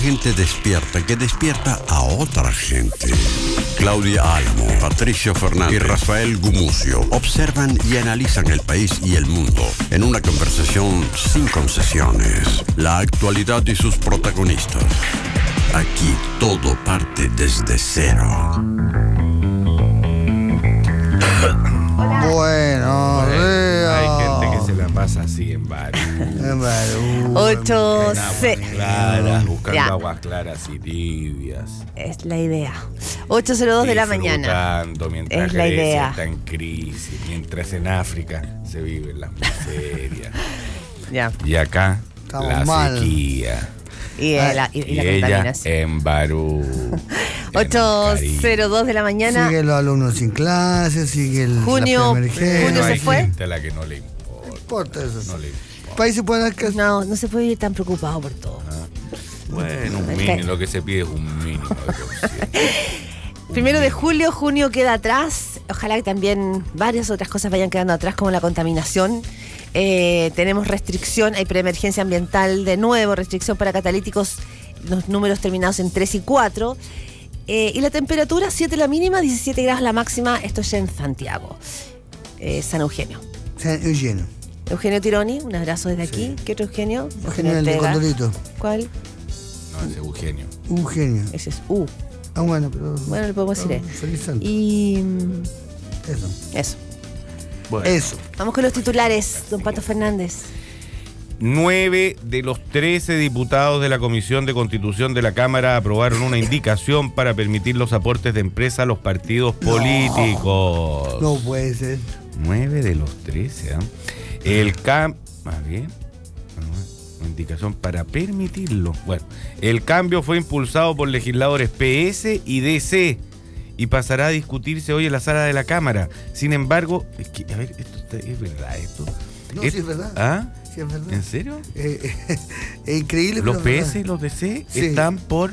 gente despierta que despierta a otra gente. Claudia Álamo, Patricio Fernández y Rafael Gumucio observan y analizan el país y el mundo en una conversación sin concesiones. La actualidad y sus protagonistas. Aquí todo parte desde cero. Se pasa así en Barú. En Barú. 8 En aguas claras, buscando Ya. aguas claras y tibias. es la idea. 8.02 de la mañana. Mientras Es la Grecia idea. está en crisis, mientras en África se viven las miserias. Ya. y acá Estamos la mal. sequía. Y, Ay, la, y- y Y, la ella contaminación. en Barú. en el 8.02 de la mañana. Sigue los alumnos sin clases, sigue el, Junio- la junio se fue. la que no le importa. No importa eso. No le importa. País se puede dar No, no se puede vivir tan preocupado por todo. Bueno, un mínimo, lo que se pide es un mínimo. Primero de julio, junio queda atrás. Ojalá que también varias otras cosas vayan quedando atrás, como la contaminación. Eh, tenemos restricción, hay preemergencia ambiental de nuevo, restricción para catalíticos, los números terminados en 3 y 4. Eh, y la temperatura, 7 la mínima, 17 grados la máxima. Esto es en Santiago, eh, San Eugenio. San Eugenio. Eugenio Tironi, un abrazo desde aquí. ¿Qué otro Eugenio? Eugenio el de Ortega. Condorito. ¿Cuál? No, ese Eugenio. Eugenio. Ese es U. Ah, bueno, pero. Bueno, le podemos decir. Eh. Feliz santo. Y Eso. eso. Bueno. Eso. Vamos con los titulares, don Pato Fernández. Nueve de los 13 diputados de la Comisión de Constitución de la Cámara aprobaron una indicación para permitir los aportes de empresa a los partidos políticos. No puede ser. Nueve de los 13, ¿ah? El CAM... Más bien. Una indicación para permitirlo. Bueno, el cambio fue impulsado por legisladores PS y DC y pasará a discutirse hoy en la sala de la Cámara. Sin embargo, es que, a ver, esto está- ¿es verdad esto? No, Es- sí es verdad. ¿Ah? Sí es verdad. ¿En serio? Eh, eh, es increíble. Los pero PS y los DC Sí. están por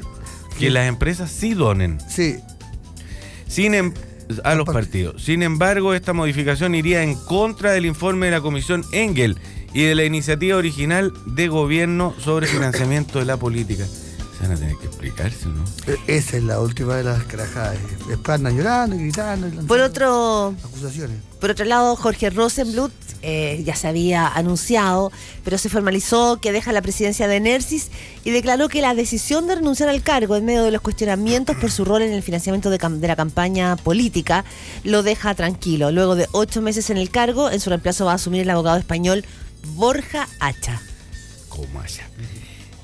que las empresas sí donen Sí. sin em- a los partidos. Sin embargo, esta modificación iría en contra del informe de la Comisión Engel y de la iniciativa original de gobierno sobre financiamiento de la política. Se van a tener que explicarse, ¿no? Eh, Esa es la última de las carajadas. Después andan llorando y gritando. y Por otro, Acusaciones. por otro lado, Jorge Rosenblut eh, ya se había anunciado, pero se formalizó que deja la presidencia de Nersis y declaró que la decisión de renunciar al cargo en medio de los cuestionamientos por su rol en el financiamiento de, la campaña política lo deja tranquilo. Luego de ocho meses en el cargo, en su reemplazo va a asumir el abogado español Borja Hacha. Como allá.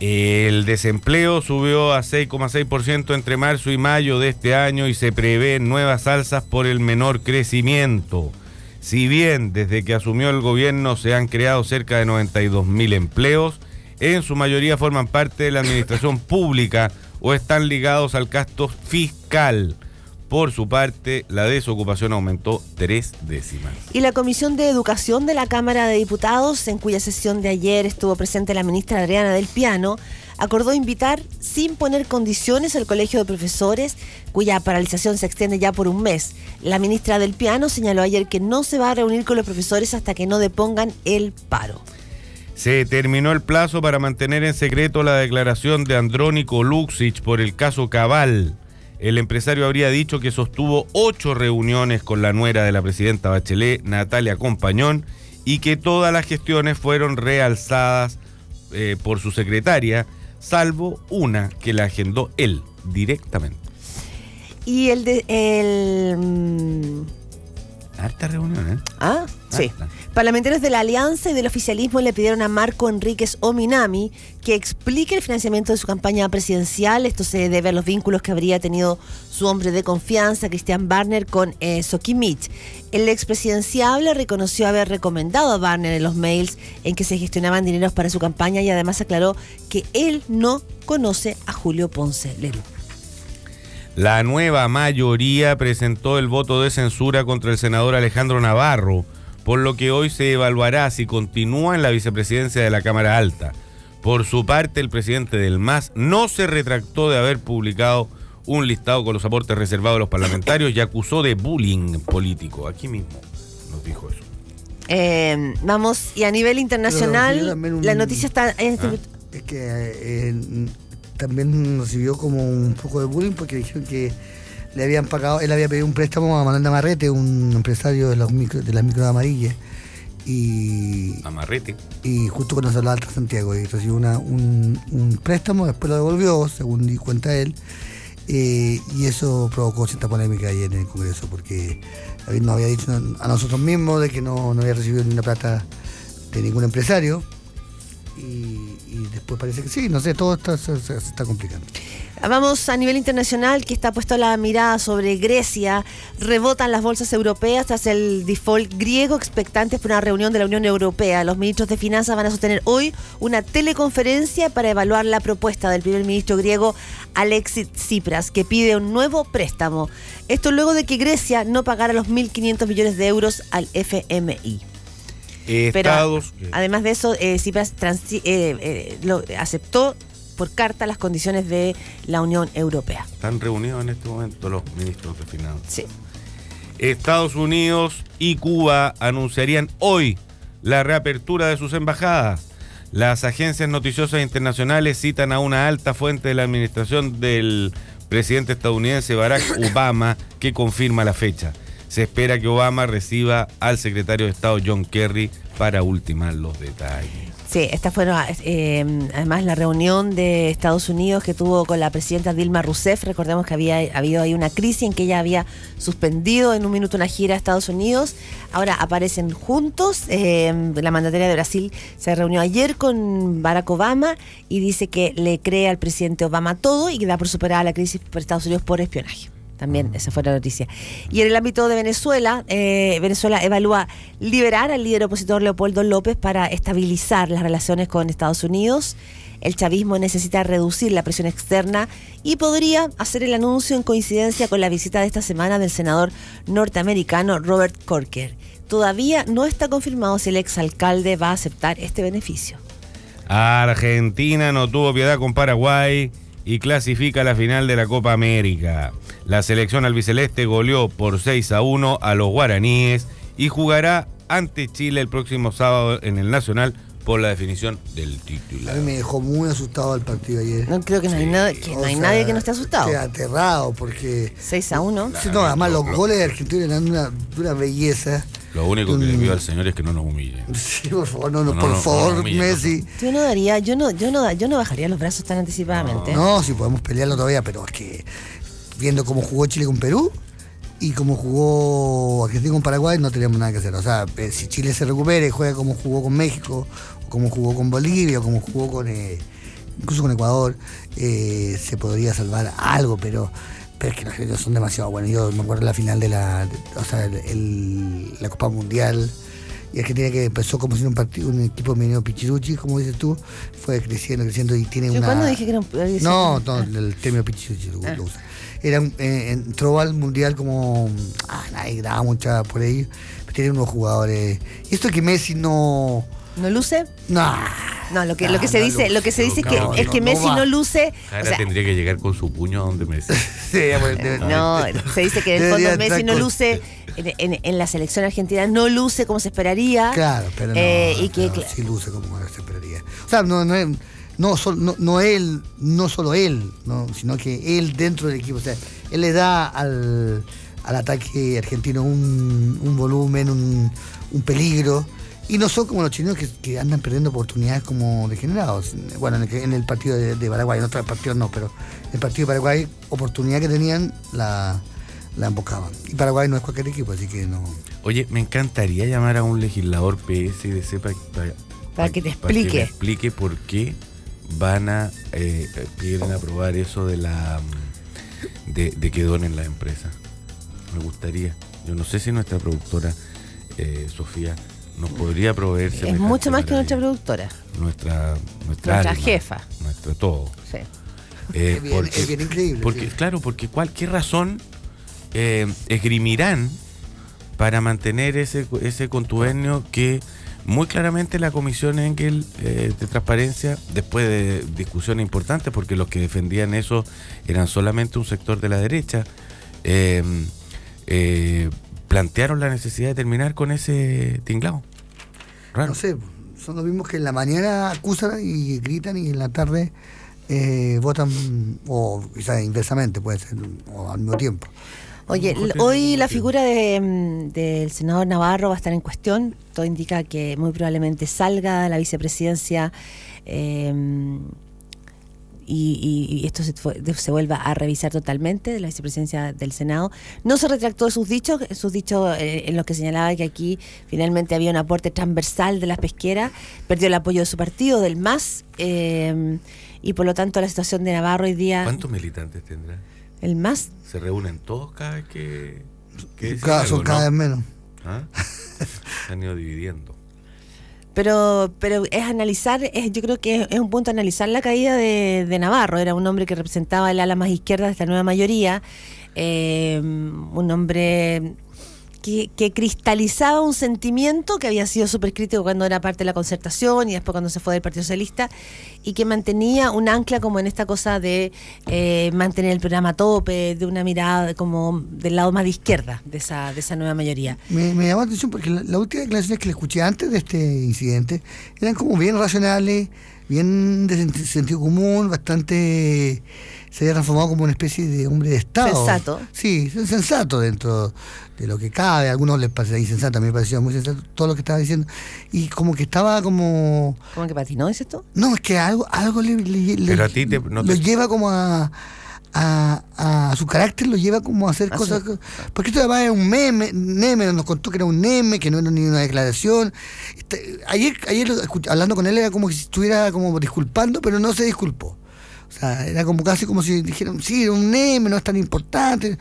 El desempleo subió a 6,6% entre marzo y mayo de este año y se prevén nuevas alzas por el menor crecimiento. Si bien desde que asumió el gobierno se han creado cerca de 92 mil empleos, en su mayoría forman parte de la administración pública o están ligados al gasto fiscal. Por su parte, la desocupación aumentó tres décimas. Y la Comisión de Educación de la Cámara de Diputados, en cuya sesión de ayer estuvo presente la ministra Adriana del Piano, acordó invitar sin poner condiciones al Colegio de Profesores, cuya paralización se extiende ya por un mes. La ministra del Piano señaló ayer que no se va a reunir con los profesores hasta que no depongan el paro. Se terminó el plazo para mantener en secreto la declaración de Andrónico Luxich por el caso Cabal. El empresario habría dicho que sostuvo ocho reuniones con la nuera de la presidenta Bachelet, Natalia Compañón, y que todas las gestiones fueron realzadas eh, por su secretaria, salvo una que la agendó él directamente. Y el de. El, mm, Harta reunión, ¿eh? Ah, sí. Ah, Parlamentarios de la Alianza y del oficialismo le pidieron a Marco Enríquez Ominami que explique el financiamiento de su campaña presidencial. Esto se debe a los vínculos que habría tenido su hombre de confianza, Cristian Barner, con eh, Sokimich. El expresidenciable reconoció haber recomendado a Barner en los mails en que se gestionaban dineros para su campaña y además aclaró que él no conoce a Julio Ponce Lerú. La nueva mayoría presentó el voto de censura contra el senador Alejandro Navarro, por lo que hoy se evaluará si continúa en la vicepresidencia de la Cámara Alta. Por su parte, el presidente del MAS no se retractó de haber publicado un listado con los aportes reservados a los parlamentarios y acusó de bullying político. Aquí mismo nos dijo eso. Eh, vamos, y a nivel internacional, un- la noticia está... en este- Ah. Es que eh, también recibió como un poco de bullying porque dijeron que le habían pagado, él había pedido un préstamo a Manuel Navarrete, un empresario de, los micro, de las micro amarillas. Y, Amarrete. y justo cuando salió Alta Santiago y recibió una, un, un préstamo, después lo devolvió, según di cuenta él, eh, y eso provocó cierta polémica ahí en el Congreso, porque nos había dicho a nosotros mismos de que no, no había recibido ni una plata de ningún empresario, y, y después parece que sí, no sé, todo está- se, se- se está complicando. Vamos a nivel internacional, que está puesto la mirada sobre Grecia. Rebotan las bolsas europeas tras el default griego, expectantes por una reunión de la Unión Europea. Los ministros de Finanzas van a sostener hoy una teleconferencia para evaluar la propuesta del primer ministro griego Alexis Tsipras, que pide un nuevo préstamo. Esto luego de que Grecia no pagara los 1.500 millones de euros al FMI. Pero Estados. además de eso, eh, Tsipras eh, eh, lo- aceptó por carta las condiciones de la Unión Europea. Están reunidos en este momento los ministros de Finanzas. Sí. Estados Unidos y Cuba anunciarían hoy la reapertura de sus embajadas. Las agencias noticiosas internacionales citan a una alta fuente de la administración del presidente estadounidense Barack Obama que confirma la fecha. Se espera que Obama reciba al secretario de Estado John Kerry para ultimar los detalles. Sí, esta fue eh, además la reunión de Estados Unidos que tuvo con la presidenta Dilma Rousseff. Recordemos que había habido ahí una crisis en que ella había suspendido en un minuto una gira a Estados Unidos. Ahora aparecen juntos. Eh, la mandataria de Brasil se reunió ayer con Barack Obama y dice que le cree al presidente Obama todo y que da por superada la crisis por Estados Unidos por espionaje. También esa fue la noticia. Y en el ámbito de Venezuela, eh, Venezuela evalúa liberar al líder opositor Leopoldo López para estabilizar las relaciones con Estados Unidos. El chavismo necesita reducir la presión externa y podría hacer el anuncio en coincidencia con la visita de esta semana del senador norteamericano Robert Corker. Todavía no está confirmado si el exalcalde va a aceptar este beneficio. Argentina no tuvo piedad con Paraguay y clasifica a la final de la Copa América. La selección albiceleste goleó por 6 a 1 a los guaraníes y jugará ante Chile el próximo sábado en el Nacional por la definición del A titular. mí me dejó muy asustado el partido ayer. No creo que no hay, nada, que no O hay sea, nadie que no esté asustado. Quedé aterrado porque... 6 a 1. Sí, no, además los lo- goles de Argentina eran una, una belleza. Lo único que le Mm. pido al señor es que no nos humille. Sí, por favor, no, no, No, por no, favor, no, no, mira, Messi. Yo no daría, yo no, yo no, yo no bajaría los brazos tan anticipadamente. No, si podemos pelearlo todavía, pero es que viendo cómo jugó Chile con Perú y cómo jugó Argentina con Paraguay, no tenemos nada que hacer. O sea, eh, si Chile se recupere, juega como jugó con México, o como jugó con Bolivia, o como jugó con eh, incluso con Ecuador, eh, se podría salvar algo, pero pero es que los argentinos son demasiado buenos. Yo me acuerdo la final de la, o sea, el- el- la Copa Mundial. Y Argentina que empezó como si un partido, un equipo medio pichiruchi, como dices tú, fue creciendo, creciendo y tiene ¿Yo una. cuándo dije que era un- No, no, el término pichiruchi lo, Ah. lo usa. Era, un- eh, entró al mundial como. Ah, nadie graba mucha por ahí. Pero tiene unos jugadores. Y esto que Messi no. ¿No luce? No. No, lo que, lo que se dice, lo que se dice es que, no, es que no, Messi no no, luce. o sea, tendría que llegar con su puño a donde me Sí, bueno, debe- no, se dice que en el fondo Messi no luce en, en- en la selección argentina, no luce como se esperaría. Claro, pero no. Eh, y que, sí luce como se esperaría. O sea, no, no, no, sol- no, no él, no solo él, no, sino que él dentro del equipo. O sea, él le da al, al ataque argentino un, un volumen, un, un peligro. Y no son como los chilenos que, que andan perdiendo oportunidades como degenerados. Bueno, en el, que- en el partido de, de Paraguay, en otros partidos no, pero en el partido de Paraguay, oportunidad que tenían, la, la embocaban. Y Paraguay no es cualquier equipo, así que no. Oye, me encantaría llamar a un legislador PSDC para, para, Para que te me explique. explique por qué van a eh, quieren aprobar eso de la de, de que donen la empresa. Me gustaría. Yo no sé si nuestra productora eh, Sofía nos podría proveer es mucho más que nuestra productora. nuestra nuestra, Nuestra alma, jefa. nuestra todo. Sí. Eh, Es bien- porque, es bien increíble, Porque, sí. Claro, porque cualquier razón eh, esgrimirán para mantener ese, ese contubernio que muy claramente la Comisión Engel eh, de Transparencia, después de discusiones importantes, porque los que defendían eso eran solamente un sector de la derecha, eh, eh, plantearon la necesidad de terminar con ese tinglado. Raro. No sé, son los mismos que en la mañana acusan y gritan y en la tarde eh, votan, o quizás inversamente, puede ser, o al mismo tiempo. Oye, hoy la figura de, mm, del senador Navarro va a estar en cuestión. Todo indica que muy probablemente salga de la vicepresidencia eh, y, y- y esto se, se vuelva a revisar totalmente de la vicepresidencia del Senado. No se retractó de sus dichos, sus dichos eh, en los que señalaba que aquí finalmente había un aporte transversal de las pesqueras, perdió el apoyo de su partido, del MAS, eh, y por lo tanto la situación de Navarro hoy día, ¿Cuántos militantes tendrá? el MAS ¿Se reúnen todos cada vez que.? que Cada- algo, son cada no? vez menos. ¿Ah? Se han ido dividiendo. Pero, pero es analizar, es, yo creo que es, es un punto analizar la caída de, de Navarro. Era un hombre que representaba el ala más izquierda de esta nueva mayoría, eh, un hombre que, que cristalizaba un sentimiento que había sido súper crítico cuando era parte de la concertación y después cuando se fue del Partido Socialista y que mantenía un ancla como en esta cosa de eh, mantener el programa a tope, de una mirada como del lado más de izquierda de esa, de esa nueva mayoría. Me, me llamó la atención porque la, la última declaraciones que le escuché antes de este incidente eran como bien racionales, bien de senti- sentido común, bastante. Se había transformado como una especie de hombre de Estado. Sensato. Sí, sensato dentro de lo que cabe. A algunos les parecía insensato, a mí me parecía muy sensato todo lo que estaba diciendo. Y como que estaba como. ¿Cómo que patinó, dices tú? No, es que algo, algo le, le- le- Pero a ti te- no lo lleva como a, a, a su carácter, lo lleva como a hacer A cosas. Porque esto además es un meme, meme, nos contó que era un meme, que no era ni una declaración. Este, ayer, ayer hablando con él era como si estuviera como disculpando, pero no se disculpó. O sea, era como casi como si dijeran, sí, era un meme, no es tan importante,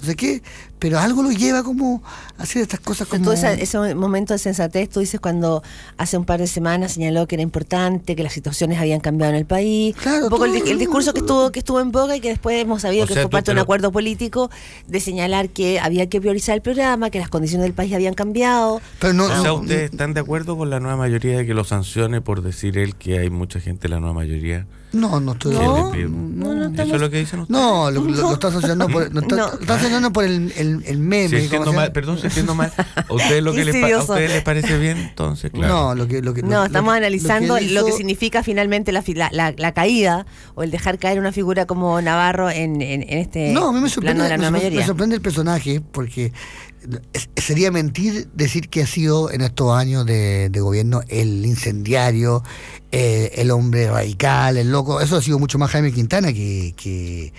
no sé qué, pero algo lo lleva como a hacer estas cosas como... tú ese momento de sensatez, tú dices cuando hace un par de semanas señaló que era importante, que las situaciones habían cambiado en el país. Claro, un poco el, todo- di- el discurso que estuvo que estuvo en boga y que después hemos sabido que sea, fue parte de un acuerdo político de señalar que había que priorizar el programa, que las condiciones del país habían cambiado. Pero no, O sea, no- ¿ustedes están de acuerdo con la nueva mayoría de que lo sancione por decir él que hay mucha gente de la nueva mayoría? No, no estoy... No, no, no ¿Eso estamos- es lo que dicen ustedes? No, lo, lo- lo está sancionando por, no está, No. lo está sancionando por el, el, el meme. Si ¿cómo entiendo se llama? mal, perdón, si entiendo mal. ¿A ustedes lo que les, a ustedes les parece bien? Entonces, claro. No, lo que, lo que, No, lo- estamos que- analizando lo que, significa finalmente la, fi- la, la- la caída o el dejar caer una figura como Navarro en, en, en este No, a mí me plano sorprende, de la me, sorpre- me mayoría. sorprende el personaje porque es- sería mentir decir que ha sido en estos años de, de gobierno el incendiario, eh, el hombre radical, el loco. Eso ha sido mucho más Jaime Quintana que, que,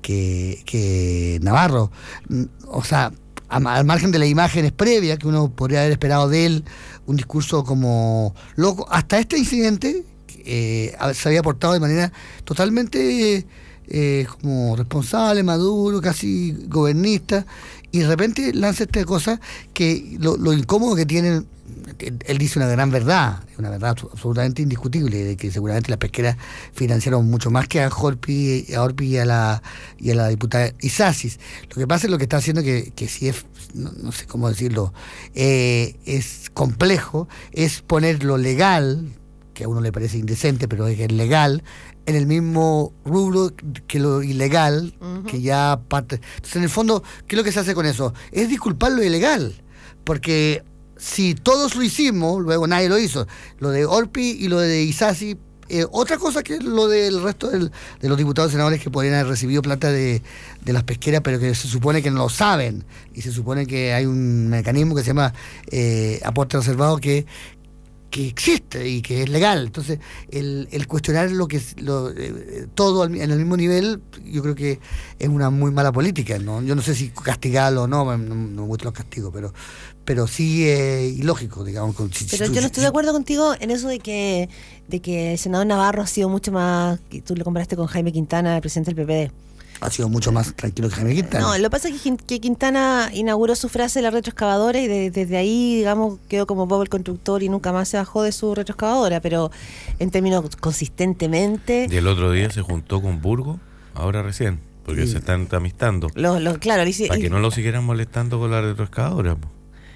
que, que Navarro. Mm, O sea, al margen de las imágenes previas que uno podría haber esperado de él, un discurso como loco, hasta este incidente eh, se había portado de manera totalmente eh, como responsable, maduro, casi gobernista, y de repente lanza esta cosa que lo, lo incómodo que tiene, él, dice una gran verdad, una verdad absolutamente indiscutible, de que seguramente las pesqueras financiaron mucho más que a Jorpi, a Orpi y a la, y a la diputada Isasis. Lo que pasa es lo que está haciendo que, que sí es, no, sé cómo decirlo, eh, es complejo, es poner lo legal, que a uno le parece indecente, pero es legal, en el mismo rubro que lo ilegal, que ya parte. Entonces, en el fondo, ¿qué es lo que se hace con eso? Es disculpar lo ilegal, porque si todos lo hicimos, luego nadie lo hizo. Lo de Orpi y lo de Isasi, eh, otra cosa que lo del resto del- de los diputados y senadores que podrían haber recibido plata de, de las pesqueras, pero que se supone que no lo saben. Y se supone que hay un mecanismo que se llama eh, aporte reservado que, que existe y que es legal. Entonces, el, el cuestionar lo que es lo, eh, todo al en el mismo nivel, yo creo que es una muy mala política. ¿no? Yo no sé si castigarlo o no, no, no me gustan los castigos, pero, pero sí es ilógico, digamos. con- si- Pero yo no si- estoy de acuerdo contigo en eso de que, de que el senador Navarro ha sido mucho más, tú lo comparaste con Jaime Quintana, el presidente del PPD. Ha sido mucho más tranquilo que Jaime Quintana. No, lo que pasa es que, Quin- que Quintana inauguró su frase de la retroexcavadora y de- desde ahí, digamos, quedó como Bob el constructor y nunca más se bajó de su retroexcavadora, pero en términos consistentemente, Y el otro día se juntó con Burgo, ahora recién, porque Sí. se están amistando. lo, lo- claro, Para que no lo siguieran molestando con la retroexcavadora. po.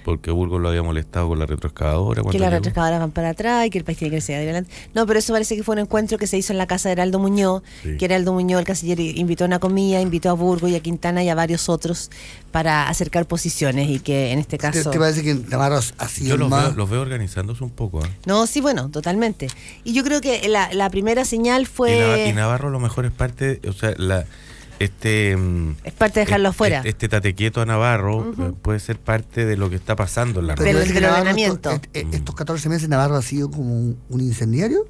Porque Burgos lo había molestado con la retroexcavadora. Que las retroexcavadoras van para atrás y que el país tiene que irse adelante. No, pero eso parece que fue un encuentro que se hizo en la casa de Heraldo Muñoz, Sí. que Heraldo Muñoz, el canciller, invitó a una comida, invitó a Burgos y a Quintana y a varios otros para acercar posiciones y que en este ¿Te, caso... te parece que Navarro ha sido Yo los más... veo, los veo organizándose un poco. ¿ah? No, sí, bueno, totalmente. Y yo creo que la, la primera señal Y, Nav- fue... y Navarro a lo mejor es parte, o sea, la, este... mm, es parte de dejarlo este- afuera. Este tatequieto a Navarro eh, puede ser parte de lo que está pasando en la Pero Del- del ordenamiento. estos- eh, eh, estos 14 meses Navarro ha sido como un, un incendiario.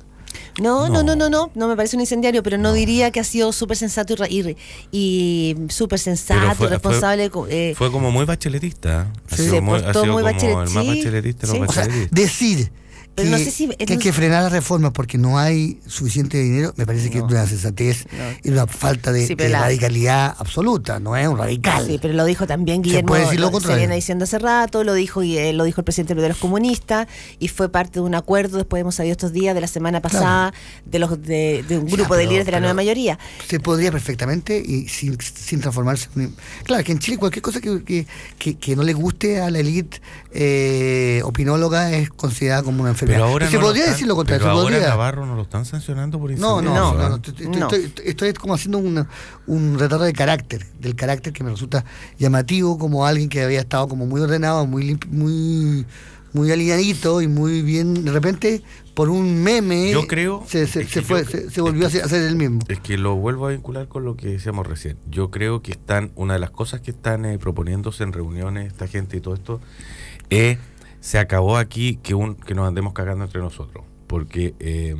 No, no, no, No. no, no, no me parece un incendiario, pero no, diría que ha sido súper sensato y, y, y súper sensato fue- responsable. eh, Fue como muy bacheletista. ¿eh? Ha Sí. sido Se muy, ha portó sido muy como bachelet- el más bacheletista de sí. los O sea, bacheletistas. decir Pero que, no sé si- que hay que frenar las reformas porque no hay suficiente dinero, me parece que No. es una sensatez y una falta de, Sí, pero de la- radicalidad absoluta, no es un radical. Sí, pero lo dijo también Guillermo. puede decir lo se contrario. viene diciendo hace rato, lo dijo y eh, lo dijo el presidente de los comunistas y fue parte de un acuerdo. Después hemos sabido estos días de la semana pasada de los de, de un Ya, grupo de líderes de la nueva mayoría. Se podría perfectamente y sin, sin transformarse. en- Claro, que en Chile cualquier cosa que, que, que- que no le guste a la élite eh, opinóloga es considerada como una enfermedad. Pero ahora se no podría están- decir lo contrario. Pero se ahora podría. Navarro no lo están sancionando por No, no, incendios, no, no, estoy, No. estoy- estoy- estoy como haciendo una- un retrato de carácter, del carácter que me resulta llamativo como alguien que había estado como muy ordenado, muy limpi- muy muy alineadito y muy bien, de repente por un meme Yo creo- se, se- se fue, yo- se, se volvió a hacer, a hacer el mismo. Es que lo vuelvo a vincular con lo que decíamos recién. Yo creo que están, una de las cosas que están eh, proponiéndose en reuniones, esta gente y todo esto, es, se acabó aquí que, un, que nos andemos cagando entre nosotros. Porque eh,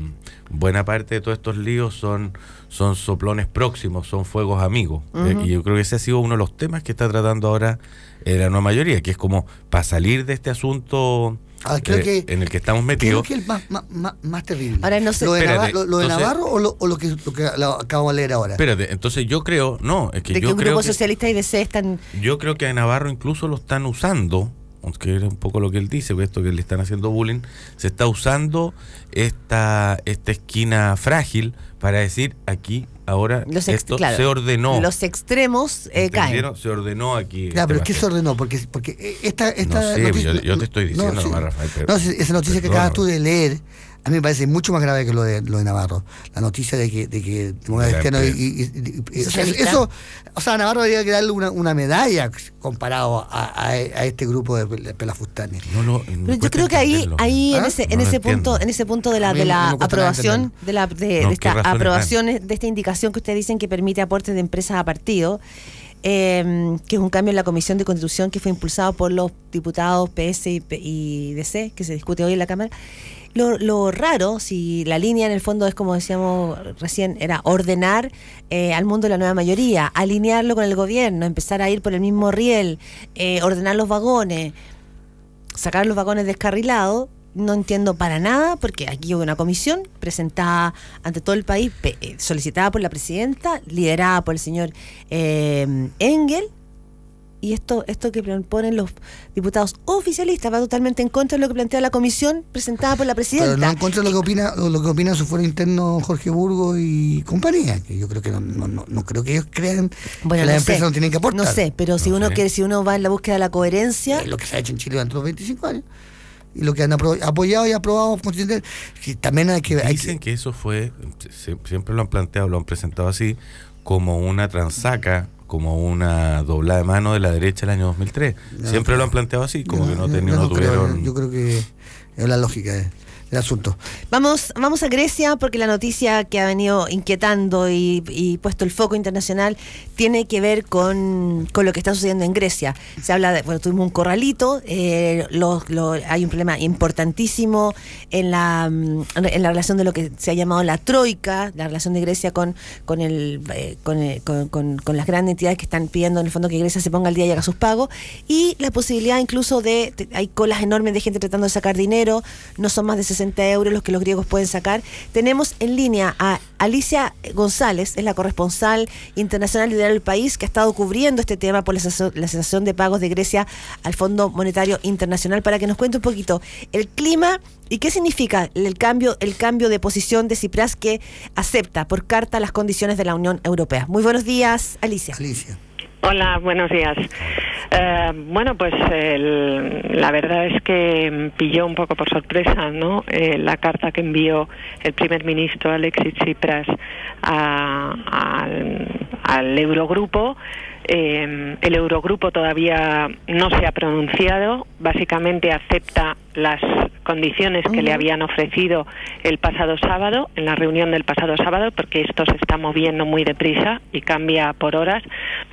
buena parte de todos estos líos son, son soplones próximos, son fuegos amigos. Eh, y yo creo que ese ha sido uno de los temas que está tratando ahora eh, la nueva mayoría, que es como para salir de este asunto Ah, creo eh, que- en el que estamos Creo metidos. que es más, más, más, terrible. Ahora, no sé- ¿Lo de, Espérate, Navarro, lo, lo de entonces- Navarro o lo, o lo que, lo que lo acabo de leer ahora? Espérate, entonces yo creo, no, es que de que yo un creo grupo que, socialista y DC están. Yo creo que a Navarro incluso lo están usando, aunque es un poco lo que él dice, esto que le están haciendo bullying, se está usando esta, esta esquina frágil para decir aquí ahora Los esto claro, se ordenó. Los extremos eh, caen. Se ordenó aquí. Pero este ¿qué se ordenó? Porque, porque esta, esta No sé, noticia- yo- yo te estoy diciendo no, sí. Rafael, pero- No, esa noticia que acabas tú de leer, a mí me parece mucho más grave que lo de, lo de Navarro. La noticia de que, de que De y, y- y- y- o sea, eso, o sea, Navarro debería que darle una, una medalla comparado a, a- a este grupo de pel- pelafustanes. No Pero yo creo que ahí, ahí en ¿Ah? ese, en No ese punto, en ese punto de la, de la aprobación, de la de, No, de ¿qué esta aprobación, de esta indicación que ustedes dicen que permite aportes de empresas a partido, eh, que es un cambio en la Comisión de Constitución que fue impulsado por los diputados PS y, y DC, que se discute hoy en la Cámara. Lo, raro, si la línea en el fondo es como decíamos recién, era ordenar eh, al mundo la nueva mayoría, alinearlo con el gobierno, empezar a ir por el mismo riel, eh, ordenar los vagones, sacar los vagones descarrilados, no entiendo para nada, porque aquí hubo una comisión presentada ante todo el país, eh, solicitada por la presidenta, liderada por el señor eh, Engel, y esto, esto que proponen los diputados oficialistas va totalmente en contra de lo que plantea la comisión presentada por la presidenta. Pero no en contra de lo que opina, lo que opina su fuero interno Jorge Burgo y compañía, que yo creo que no, no, no, no creo que ellos crean Bueno, que las empresas no tienen que aportar. No sé, pero si No uno sé. quiere, si uno va en la búsqueda de la coherencia, Es lo que se ha hecho en Chile durante los 25 años. Y lo que han apoyado y aprobado. Sí, también hay que. hay Dicen que que eso fue, siempre lo han planteado, lo han presentado así, como una transaca, como una doblada de mano de la derecha el año 2003. No, siempre lo han planteado así, como que no, tenían, no creo, tuvieron... yo creo que es la lógica de- del asunto. Vamos, vamos a Grecia porque la noticia que ha venido inquietando y, y puesto el foco internacional tiene que ver con, con lo que está sucediendo en Grecia. Se habla de, bueno, tuvimos un corralito, eh, hay un problema importantísimo en la, mm, en la relación de lo que se ha llamado la troika, la relación de Grecia con, con, el, eh, eh, con- con- con las grandes entidades que están pidiendo en el fondo que Grecia se ponga al día y haga sus pagos, y la posibilidad incluso de, de- hay colas enormes de gente tratando de sacar dinero, no son más de 60 euros los que los griegos pueden sacar. Tenemos en línea a Alicia González, es la corresponsal internacional liderar el país que ha estado cubriendo este tema por la cesación de pagos de Grecia al Fondo Monetario Internacional para que nos cuente un poquito el clima y qué significa el cambio, el cambio de posición de Cipras que acepta por carta las condiciones de la Unión Europea. Muy buenos días, Alicia. Alicia. Hola, buenos días. Eh, bueno, pues el- la verdad es que pilló un poco por sorpresa, ¿no? Eh, la carta que envió el primer ministro Alexis Tsipras a- al, Eurogrupo. Eh, el Eurogrupo todavía no se ha pronunciado, básicamente acepta las condiciones que le habían ofrecido el pasado sábado, en la reunión del pasado sábado, porque esto se está moviendo muy deprisa y cambia por horas,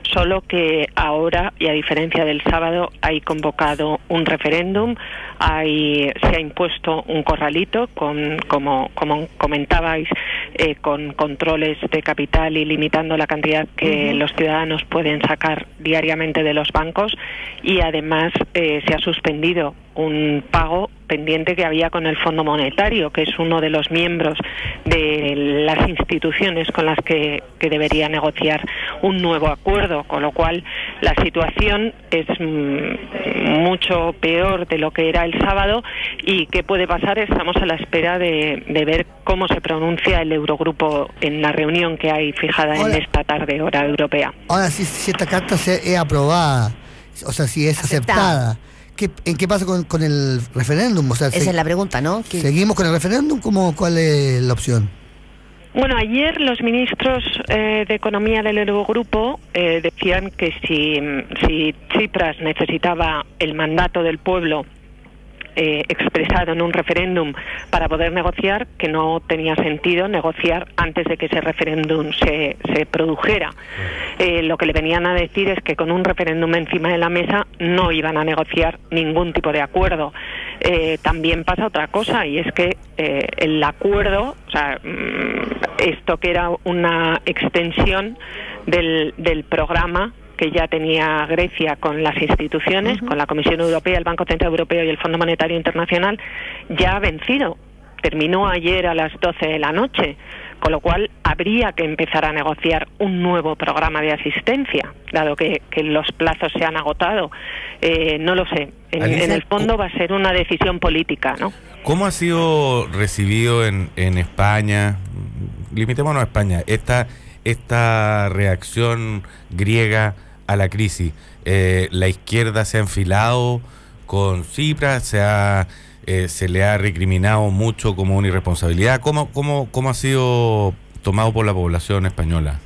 solo que ahora, y a diferencia del sábado, hay convocado un referéndum, hay, se ha impuesto un corralito, con, como, como comentabais, eh, con controles de capital y limitando la cantidad que los ciudadanos pueden sacar diariamente de los bancos y además eh, se ha suspendido un pago pendiente que había con el Fondo Monetario, que es uno de los miembros de las instituciones con las que, que debería negociar un nuevo acuerdo, con lo cual la situación es mm, mucho peor de lo que era el sábado y qué puede pasar estamos a la espera de, de ver cómo se pronuncia el Eurogrupo en la reunión que hay fijada Hola. en esta tarde hora europea. Ahora, si, si esta carta se, es aprobada, o sea, si es Aceptada. aceptada, ¿qué, ¿en qué pasa con, con el referéndum? O sea, Esa se- es la pregunta, ¿no? ¿seguimos con el referéndum? ¿Cómo, ¿Cuál es la opción? Bueno, ayer los ministros eh, de Economía del Eurogrupo eh, decían que si, si Tsipras necesitaba el mandato del pueblo eh, expresado en un referéndum para poder negociar, que no tenía sentido negociar antes de que ese referéndum se, se produjera. Eh, lo que le venían a decir es que con un referéndum encima de la mesa no iban a negociar ningún tipo de acuerdo. Eh, también pasa otra cosa y es que eh, el acuerdo, o sea, mm, esto que era una extensión del, del programa que ya tenía Grecia con las instituciones, con la Comisión Europea, el Banco Central Europeo y el Fondo Monetario Internacional, ya ha vencido. Terminó ayer a las 12 de la noche, con lo cual habría que empezar a negociar un nuevo programa de asistencia, dado que, que los plazos se han agotado. Eh, no lo sé. En, Alicia, en el fondo va a ser una decisión política, ¿no? ¿Cómo ha sido recibido en, en España? Limitémonos a España. Esta, esta reacción griega a la crisis. Eh, la izquierda se ha enfilado con Cipras, se, ha, eh, se le ha recriminado mucho como una irresponsabilidad. ¿Cómo, cómo, ¿Cómo ha sido tomado por la población española?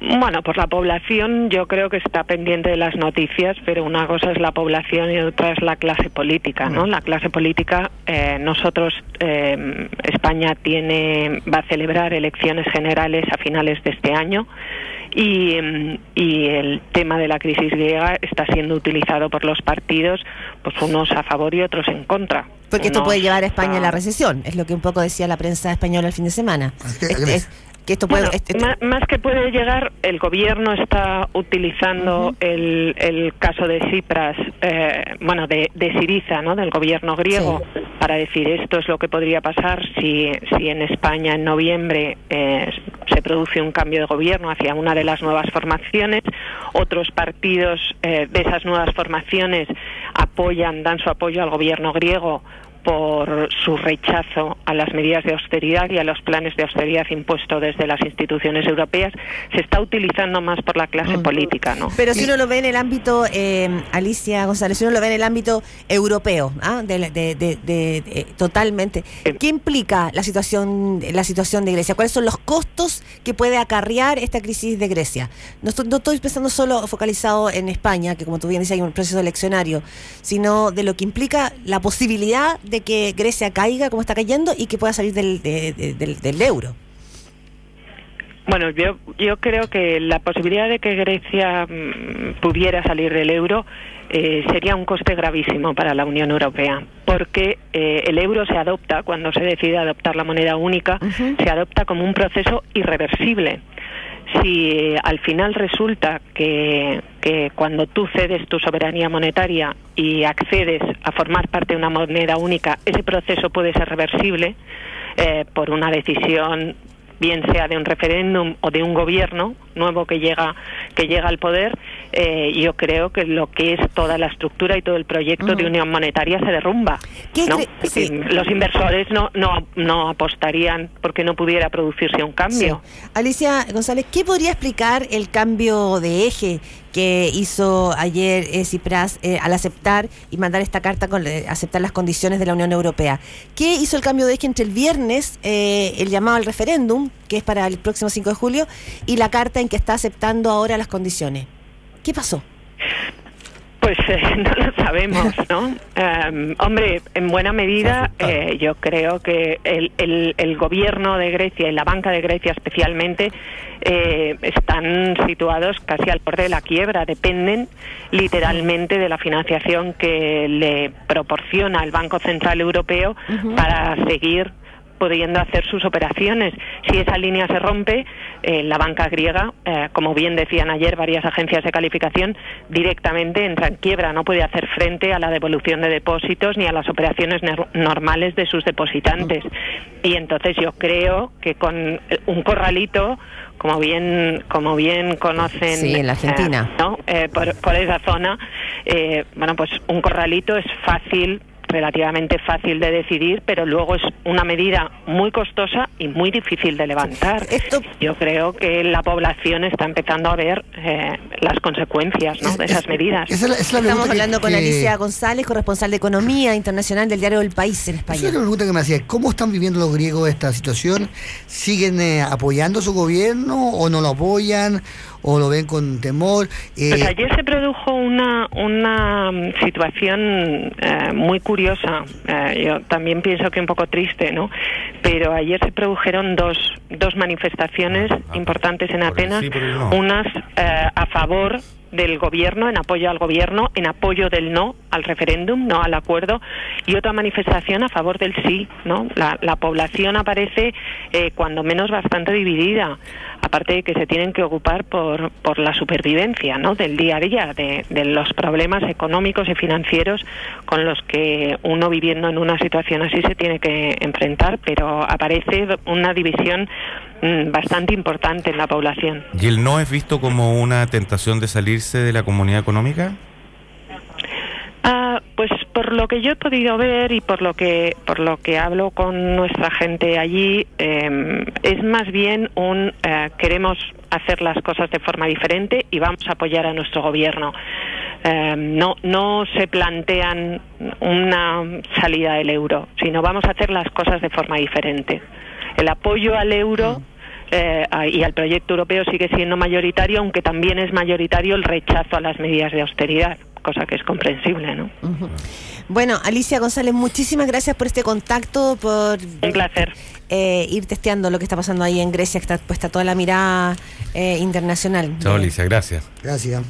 Bueno, por la población yo creo que está pendiente de las noticias, pero una cosa es la población y otra es la clase política, ¿no? La clase política, eh, nosotros, eh, España tiene, va a celebrar elecciones generales a finales de este año y, mm, y el tema de la crisis griega está siendo utilizado por los partidos, pues unos a favor y otros en contra. Porque esto puede llevar a España a la recesión, es lo que un poco decía la prensa española el fin de semana. Es que- Este- es- que esto puede, Bueno, este- ma- más que puede llegar, el gobierno está utilizando el, el caso de Cipras, eh, bueno, de, de Siriza, ¿no? Del gobierno griego, para decir esto es lo que podría pasar si, si en España en noviembre eh, se produce un cambio de gobierno hacia una de las nuevas formaciones. Otros partidos eh, de esas nuevas formaciones apoyan, dan su apoyo al gobierno griego por su rechazo a las medidas de austeridad y a los planes de austeridad impuestos desde las instituciones europeas, se está utilizando más por la clase política, ¿no? Pero si uno lo ve en el ámbito, eh, Alicia González, si uno lo ve en el ámbito europeo, ¿ah? de, de- totalmente, ¿qué implica la situación, la situación de Grecia? ¿Cuáles son los costos que puede acarrear esta crisis de Grecia? No estoy, no estoy pensando solo focalizado en España, que como tú bien dices hay un proceso eleccionario, sino de lo que implica la posibilidad de que Grecia caiga como está cayendo y que pueda salir del, de- de- del, del euro. Bueno, yo, yo creo que la posibilidad de que Grecia mm, pudiera salir del euro eh, sería un coste gravísimo para la Unión Europea, porque eh, el euro se adopta, cuando se decide adoptar la moneda única, se adopta como un proceso irreversible. Si eh, al final resulta que, que cuando tú cedes tu soberanía monetaria y accedes a formar parte de una moneda única, ese proceso puede ser reversible eh, por una decisión bien sea de un referéndum o de un gobierno nuevo que llega que llega al poder, eh, yo creo que lo que es toda la estructura y todo el proyecto de unión monetaria se derrumba. ¿Qué ¿no? cre- Es sí. decir, Los inversores no, no, no apostarían porque no pudiera producirse un cambio. Sí. Alicia González, ¿qué podría explicar el cambio de eje que hizo ayer eh, Cipras eh, al aceptar y mandar esta carta con eh, aceptar las condiciones de la Unión Europea. ¿Qué hizo el cambio de eje entre el viernes, eh, el llamado al referéndum, que es para el próximo 5 de julio, y la carta en que está aceptando ahora las condiciones? ¿Qué pasó? Pues eh, no lo sabemos, ¿no? Em, hombre, en buena medida eh, yo creo que el, el- el gobierno de Grecia y la banca de Grecia especialmente eh, están situados casi al borde de la quiebra, dependen literalmente de la financiación que le proporciona el Banco Central Europeo para seguir pudiendo hacer sus operaciones. Si esa línea se rompe, eh, la banca griega, eh, como bien decían ayer varias agencias de calificación, directamente entra en quiebra. No puede hacer frente a la devolución de depósitos ni a las operaciones nor- normales de sus depositantes. Y entonces yo creo que con un corralito, como bien como bien conocen Sí, en la Argentina. eh, ¿no? Eh, por, por esa zona, eh, bueno, pues un corralito es fácil relativamente fácil de decidir, pero luego es una medida muy costosa y muy difícil de levantar. Esto- Yo creo que la población está empezando a ver eh, las consecuencias ¿no? de esas medidas. Esa es la, esa es la Estamos que- hablando con que- Alicia González, corresponsal de Economía Internacional del diario El País en Esa España. es la pregunta que me hacía. ¿Cómo están viviendo los griegos esta situación? ¿Siguen eh, apoyando a su gobierno o no lo apoyan o lo ven con temor? Eh, Pues ayer se produjo una, una mm, situación eh, muy curiosa, eh, yo también pienso que un poco triste, ¿no? Pero ayer se produjeron dos, dos manifestaciones Ah, importantes en Atenas, sí, no. unas eh, a favor del gobierno, en apoyo al gobierno, en apoyo del no al referéndum, no al acuerdo, y otra manifestación a favor del sí, ¿no? La, la población aparece eh, cuando menos bastante dividida, aparte de que se tienen que ocupar por, por la supervivencia, ¿no? Del día a día, de, de los problemas económicos y financieros con los que uno viviendo en una situación así se tiene que enfrentar, pero aparece una división bastante importante en la población. ¿Y el no es visto como una tentación de salirse de la comunidad económica? Ah, pues por lo que yo he podido ver y por lo que por lo que hablo con nuestra gente allí eh, es más bien un eh, queremos hacer las cosas de forma diferente y vamos a apoyar a nuestro gobierno. Eh, no no se plantean una salida del euro, sino vamos a hacer las cosas de forma diferente. El apoyo al euro eh, a- y al proyecto europeo sigue siendo mayoritario, aunque también es mayoritario el rechazo a las medidas de austeridad, cosa que es comprensible, ¿no? Bueno, Alicia González, muchísimas gracias por este contacto, por Un placer. eh, ir testeando lo que está pasando ahí en Grecia, que está puesta toda la mirada eh, internacional. Chao, Eh, Alicia, gracias. Gracias.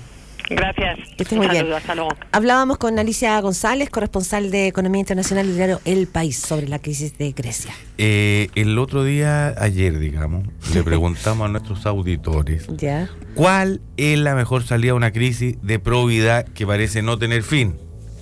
Gracias. Que estés muy bien. hasta luego. Hablábamos con Alicia González, corresponsal de Economía Internacional del diario El País, sobre la crisis de Grecia. Eh, el otro día, ayer, digamos, le preguntamos a nuestros auditores ¿Ya? cuál es la mejor salida a una crisis de probidad que parece no tener fin.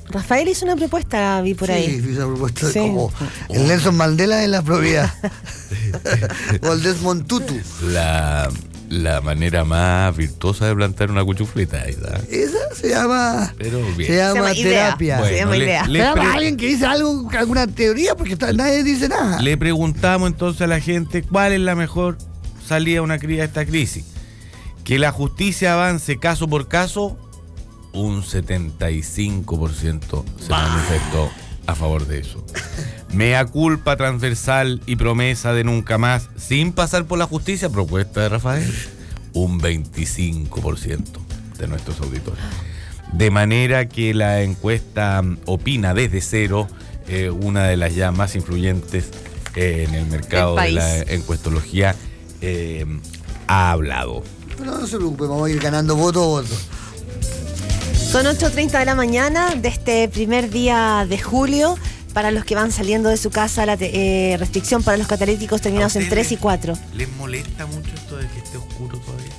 Rafael hizo una propuesta, vi por sí, ahí. hizo una propuesta Sí. como el Nelson Mandela de la propiedad. o el Desmond Tutu. La, la manera más virtuosa de plantar una cuchufleta. ahí está. Esa se llama, Pero bien. se llama, Se llama idea. terapia. Bueno. se llama le- idea. le Se llama pre- alguien que dice algo, alguna teoría, porque está- nadie dice nada. Le preguntamos entonces a la gente cuál es la mejor salida a una cri- a esta crisis. Que la justicia avance caso por caso, un 75% se manifestó a favor de eso. Mea culpa transversal y promesa de nunca más, sin pasar por la justicia, propuesta de Rafael, un 25% de nuestros auditores. De manera que la encuesta opina desde cero, eh, una de las ya más influyentes eh, en el mercado de la encuestología, eh, ha hablado. Pero no se preocupe, vamos a ir ganando voto a voto. Son 8.30 de la mañana de este primer día de julio. Para los que van saliendo de su casa, la te- eh, restricción para los catalíticos terminados en ustedes 3 y 4. ¿Les molesta mucho esto de que esté oscuro todavía?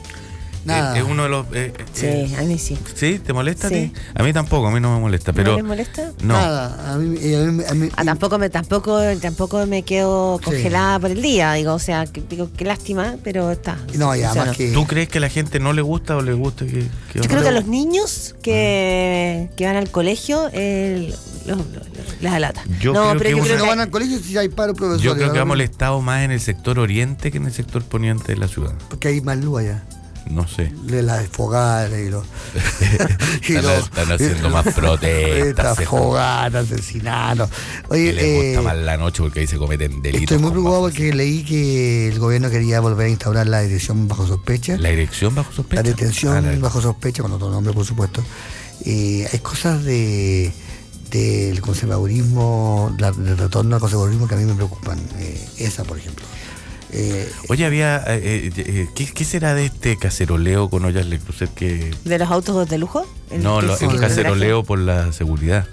Nada. Es, uno de los... eh, eh, Sí, a mí sí. ¿Sí? ¿Te molesta Sí. a ti? A mí tampoco, a mí no me molesta, pero... ¿No les molesta? No. Nada. A mí, a mí- a mí- Ah, tampoco me, tampoco, tampoco me quedo Sí. congelada por el día, digo, o sea, que, digo, qué lástima, pero está. No, y funciona. además que. ¿Tú crees que a la gente no le gusta o le gusta que... que- Yo creo que a los niños que, que van al colegio eh, los- les alata. Yo no, creo pero que yo no van al colegio, si hay paro profesor. Yo creo que ha molestado más en el sector oriente que en el sector poniente de la ciudad. Porque hay más luz allá. No sé. de las fogatas y los. y Están- están haciendo más protestas, fogatas, asesinatos. Oye, les gusta eh, más la noche porque ahí se cometen delitos. estoy muy preocupado porque leí que el gobierno quería volver a instaurar la detención bajo sospecha. La dirección bajo sospecha. La detención Ah, la- bajo sospecha, con otro nombre, por supuesto. Eh, hay cosas de del conservadurismo, la- del retorno al conservadurismo que a mí me preocupan. Eh, esa, por ejemplo. Eh, Oye, había. eh, eh, eh, ¿qué, qué será de este caceroleo con ollas Le Creuset que. ¿De los autos de lujo? El No, lo- el caceroleo por la seguridad.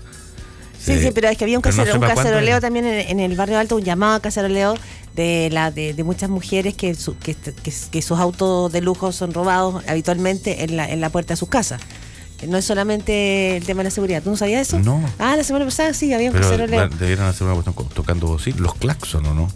Sí, sí, pero es que había un, no casero- un caceroleo también en, en el barrio alto, un llamado a caceroleo de, la, de, de muchas mujeres que, su- que, que- que sus autos de lujo son robados habitualmente en la, en la puerta de sus casas. No es solamente el tema de la seguridad. ¿Tú no sabías eso? No. Ah, la semana pasada sí, había un Pero caceroleo. debieran hacer una cuestión tocando bocina. Los claxon, ¿o no?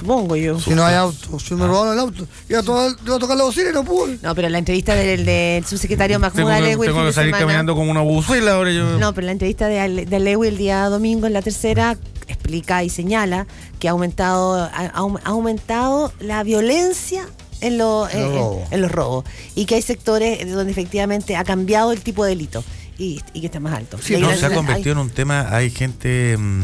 Supongo yo. si no hay auto, si me robaron el auto, iba a, tocar, iba a tocar la bocina y no pude. No, pero la entrevista del, del subsecretario Mahmoud Tengo Alewi el tengo fin que de salir semana- caminando como una buzuela ahora yo. No, pero la entrevista de, Ale- de Alewi el día domingo en la tercera explica y señala que ha aumentado, ha, ha aum- ha aumentado la violencia en, lo- En los en- robos. en los robos y que hay sectores donde efectivamente ha cambiado el tipo de delito y, y que está más alto. Sí, Y ahí no, la- se ha hay- convertido en un tema. Hay gente mm,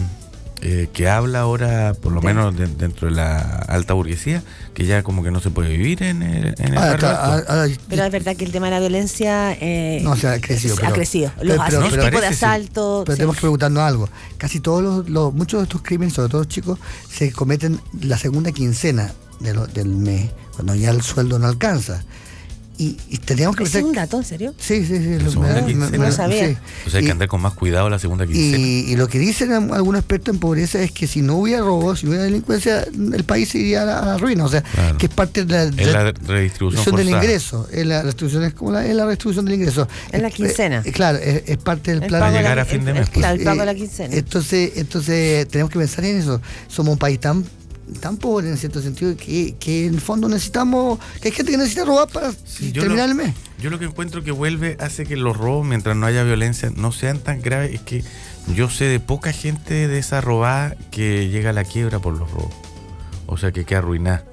eh, que habla ahora, por lo De- menos de- dentro de la alta burguesía, que ya como que no se puede vivir en el, en el Ah, está, alto. ah, ah, Pero es verdad que el tema de la violencia eh, No, se ha crecido, ha pero- crecido. Los pero- pero- tipo de sí. asalto. Pero sí. tenemos que preguntarnos algo. Casi todos los, los- muchos de estos crímenes, sobre todo los chicos, se cometen la segunda quincena de lo- del mes, cuando ya el sueldo no alcanza. Y, y teníamos que ¿Ese es un dato, en serio? Sí, sí, sí. La lo- me- No sabía. sí. O sea, hay Y- que andar con más cuidado la segunda quincena. y, y lo que dicen algunos expertos en pobreza es que si no hubiera robo, si hubiera delincuencia, el país se iría a la, a la ruina. O sea, Claro. que es parte de la, es la de- redistribución del ingreso. Es la redistribución, es como la, es la redistribución del ingreso. Es la Eh, quincena. eh, claro, es, es parte del El plan. de llegar la- a fin de el- mes, el- Claro, el pago de la Eh, quincena. Entonces, entonces tenemos que pensar en eso. Somos un país tan tan pobre en cierto sentido que, que en el fondo necesitamos que hay gente que necesita robar para Sí, yo terminar lo- el mes. Yo lo que encuentro que vuelve, hace que los robos, mientras no haya violencia, no sean tan graves. Es que yo sé de poca gente de esa robada que llega a la quiebra por los robos. O sea, que queda arruinada.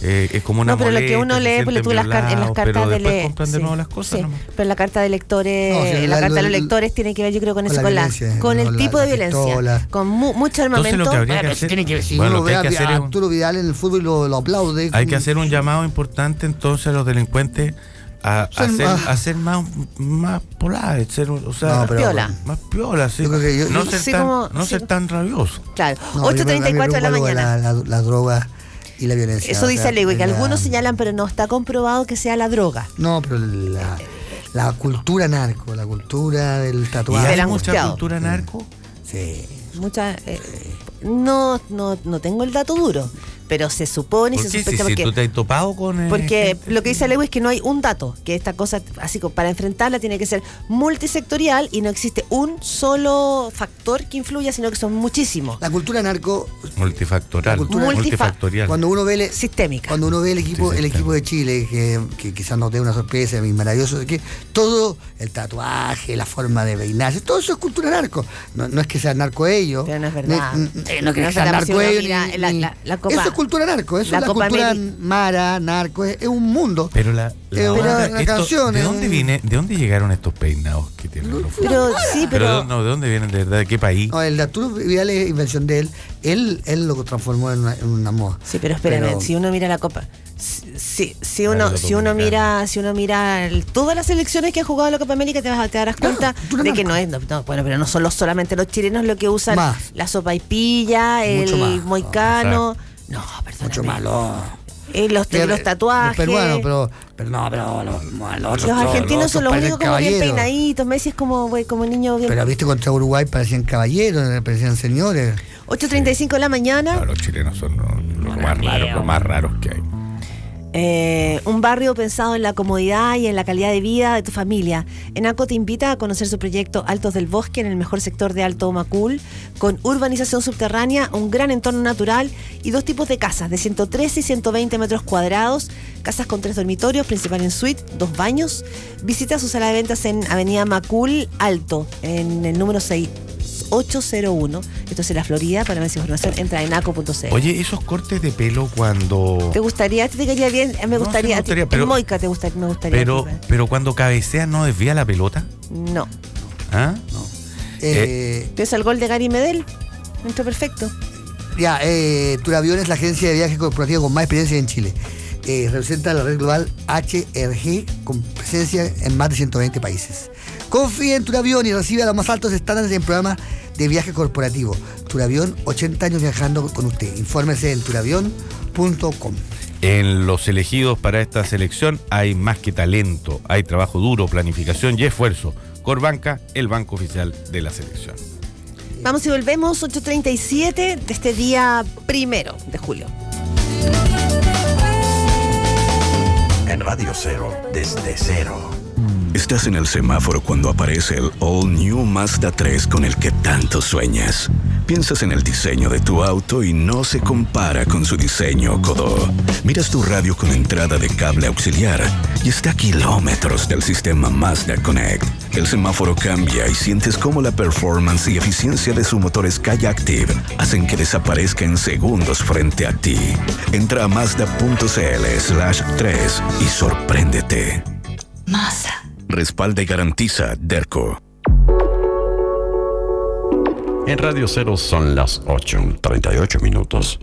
Eh, es como una no, pero lo que uno lee, porque tú las car- en las cartas pero de le- compran de sí, nuevo las cosas. sí, nomás. pero la carta de lectores, No, sí, la, la- carta de los lectores tiene que ver, yo creo, con con eso, la con, la, con el tipo de la violencia, pistola. con mu- mucho Entonces armamento. lo que habría que Bueno, hacer, tiene que, si bueno, uno lo que ve hay que a, hacer a es un- Arturo Vidal en el fútbol y lo, lo aplaude. Hay que hacer un llamado importante entonces a los delincuentes a, a Ser más- a ser más, más polares, ser, o sea, No, pero- Piola. más piola, sí. Yo creo que yo- no ser, Sí, tan, como- no sí. ser tan rabioso. Claro, No, yo me- a mí me 8.34 de la mañana. La, la, la droga y la violencia. Eso o dice sea, Lewy, que la- algunos señalan, pero no está comprobado que sea la droga. No, pero la, la cultura narco, la cultura del ¿Y tatuaje. hay Del mucha cultura narco? Sí. Muchas, eh, no, no, no tengo el dato duro, pero se supone y ¿Por se qué? Sospecha si porque, tú te has topado con... eh, porque gente- lo que dice Lewis es que no hay un dato, que esta cosa, así como para enfrentarla, tiene que ser multisectorial y no existe un solo factor que influya, sino que son muchísimos. La cultura narco, Multifactorial. La cultura- multifactorial. cuando uno ve el, Sistémica. Cuando uno ve el equipo, el equipo de Chile, que, que quizás nos dé una sorpresa, es maravilloso, que todo, el tatuaje, la forma de peinarse, todo eso es cultura narco. No, no es que sea narco ellos. Pero no es verdad. ni- ni- eh, no es que No, sea narco ellos. ni- la- ni- la- la Copa- eso es cultura narco, eso la es la Copa cultura mara, narco, es, es un mundo. Pero la, la esto- canción, ¿de dónde viene, de dónde llegaron estos peinados que tienen los Pero sí, Pero, pero, no, ¿de dónde vienen de verdad? ¿De qué país? No, el de Arturo Vidal es invención de él. Él, él lo transformó en una, en una moda. sí, pero espérame, Pero- si uno mira la copa, si, si, si Ah, uno, si uno mira, si uno mira el- todas las selecciones que han jugado la Copa América, te, vas, a- te darás cuenta de que no es, no, no, bueno, pero no son los, solamente los chilenos los que usan Más. la sopa y pilla, el moicano, no, perdóname. Mucho malo. Eh, los, Que- los tatuajes. Los peruanos, pero, pero no, pero los, los Los argentinos son los únicos como bien peinaditos. Messi es como, como niño bien. Pero viste contra Uruguay parecían caballeros, parecían señores. 8.35 de la mañana. No, los chilenos son los, los más raros, los más raros que hay. Eh, un barrio pensado en la comodidad y en la calidad de vida de tu familia. Enaco te invita a conocer su proyecto Altos del Bosque en el mejor sector de Alto Macul, con urbanización subterránea, un gran entorno natural y dos tipos de casas de 113 y 120 metros cuadrados, casas con tres dormitorios, principal en suite, dos baños. Visita su sala de ventas en Avenida Macul Alto, en el número 6. 801. Esto es en la Florida. Para más información, entra en aco.cl. Oye, esos cortes de pelo cuando. ¿Te gustaría? ¿A ti te quedaría bien? Me No, sí gustaría. a ti- gustaría, en pero- Moica te gusta, me gustaría. Pero, a pero cuando cabecea no desvía la pelota. No. ¿Ah? Eh, ¿Ves el gol de Gary Medel? Entró perfecto. Ya, eh, Turavión es la agencia de viaje corporativo con más experiencia en Chile. Eh, representa la red global HRG con presencia en más de 120 países. Confíe en Turavión y recibe los más altos estándares en programas de viaje corporativo. Turavión, 80 años viajando con usted. Infórmese en turavión.com. En los elegidos para esta selección hay más que talento, hay trabajo duro, planificación y esfuerzo. Corbanca, el banco oficial de la selección. Vamos y volvemos, 8.37 de este día primero de julio. En Radio Cero, desde cero. Estás en el semáforo cuando aparece el All New Mazda 3 con el que tanto sueñas. Piensas en el diseño de tu auto y no se compara con su diseño codo. Miras tu radio con entrada de cable auxiliar y está a kilómetros del sistema Mazda Connect. El semáforo cambia y sientes cómo la performance y eficiencia de su motor Sky Active hacen que desaparezca en segundos frente a ti. Entra a mazda.cl slash 3 y sorpréndete. Respalda y garantiza DERCO. En Radio Cero son las 8.38 minutos.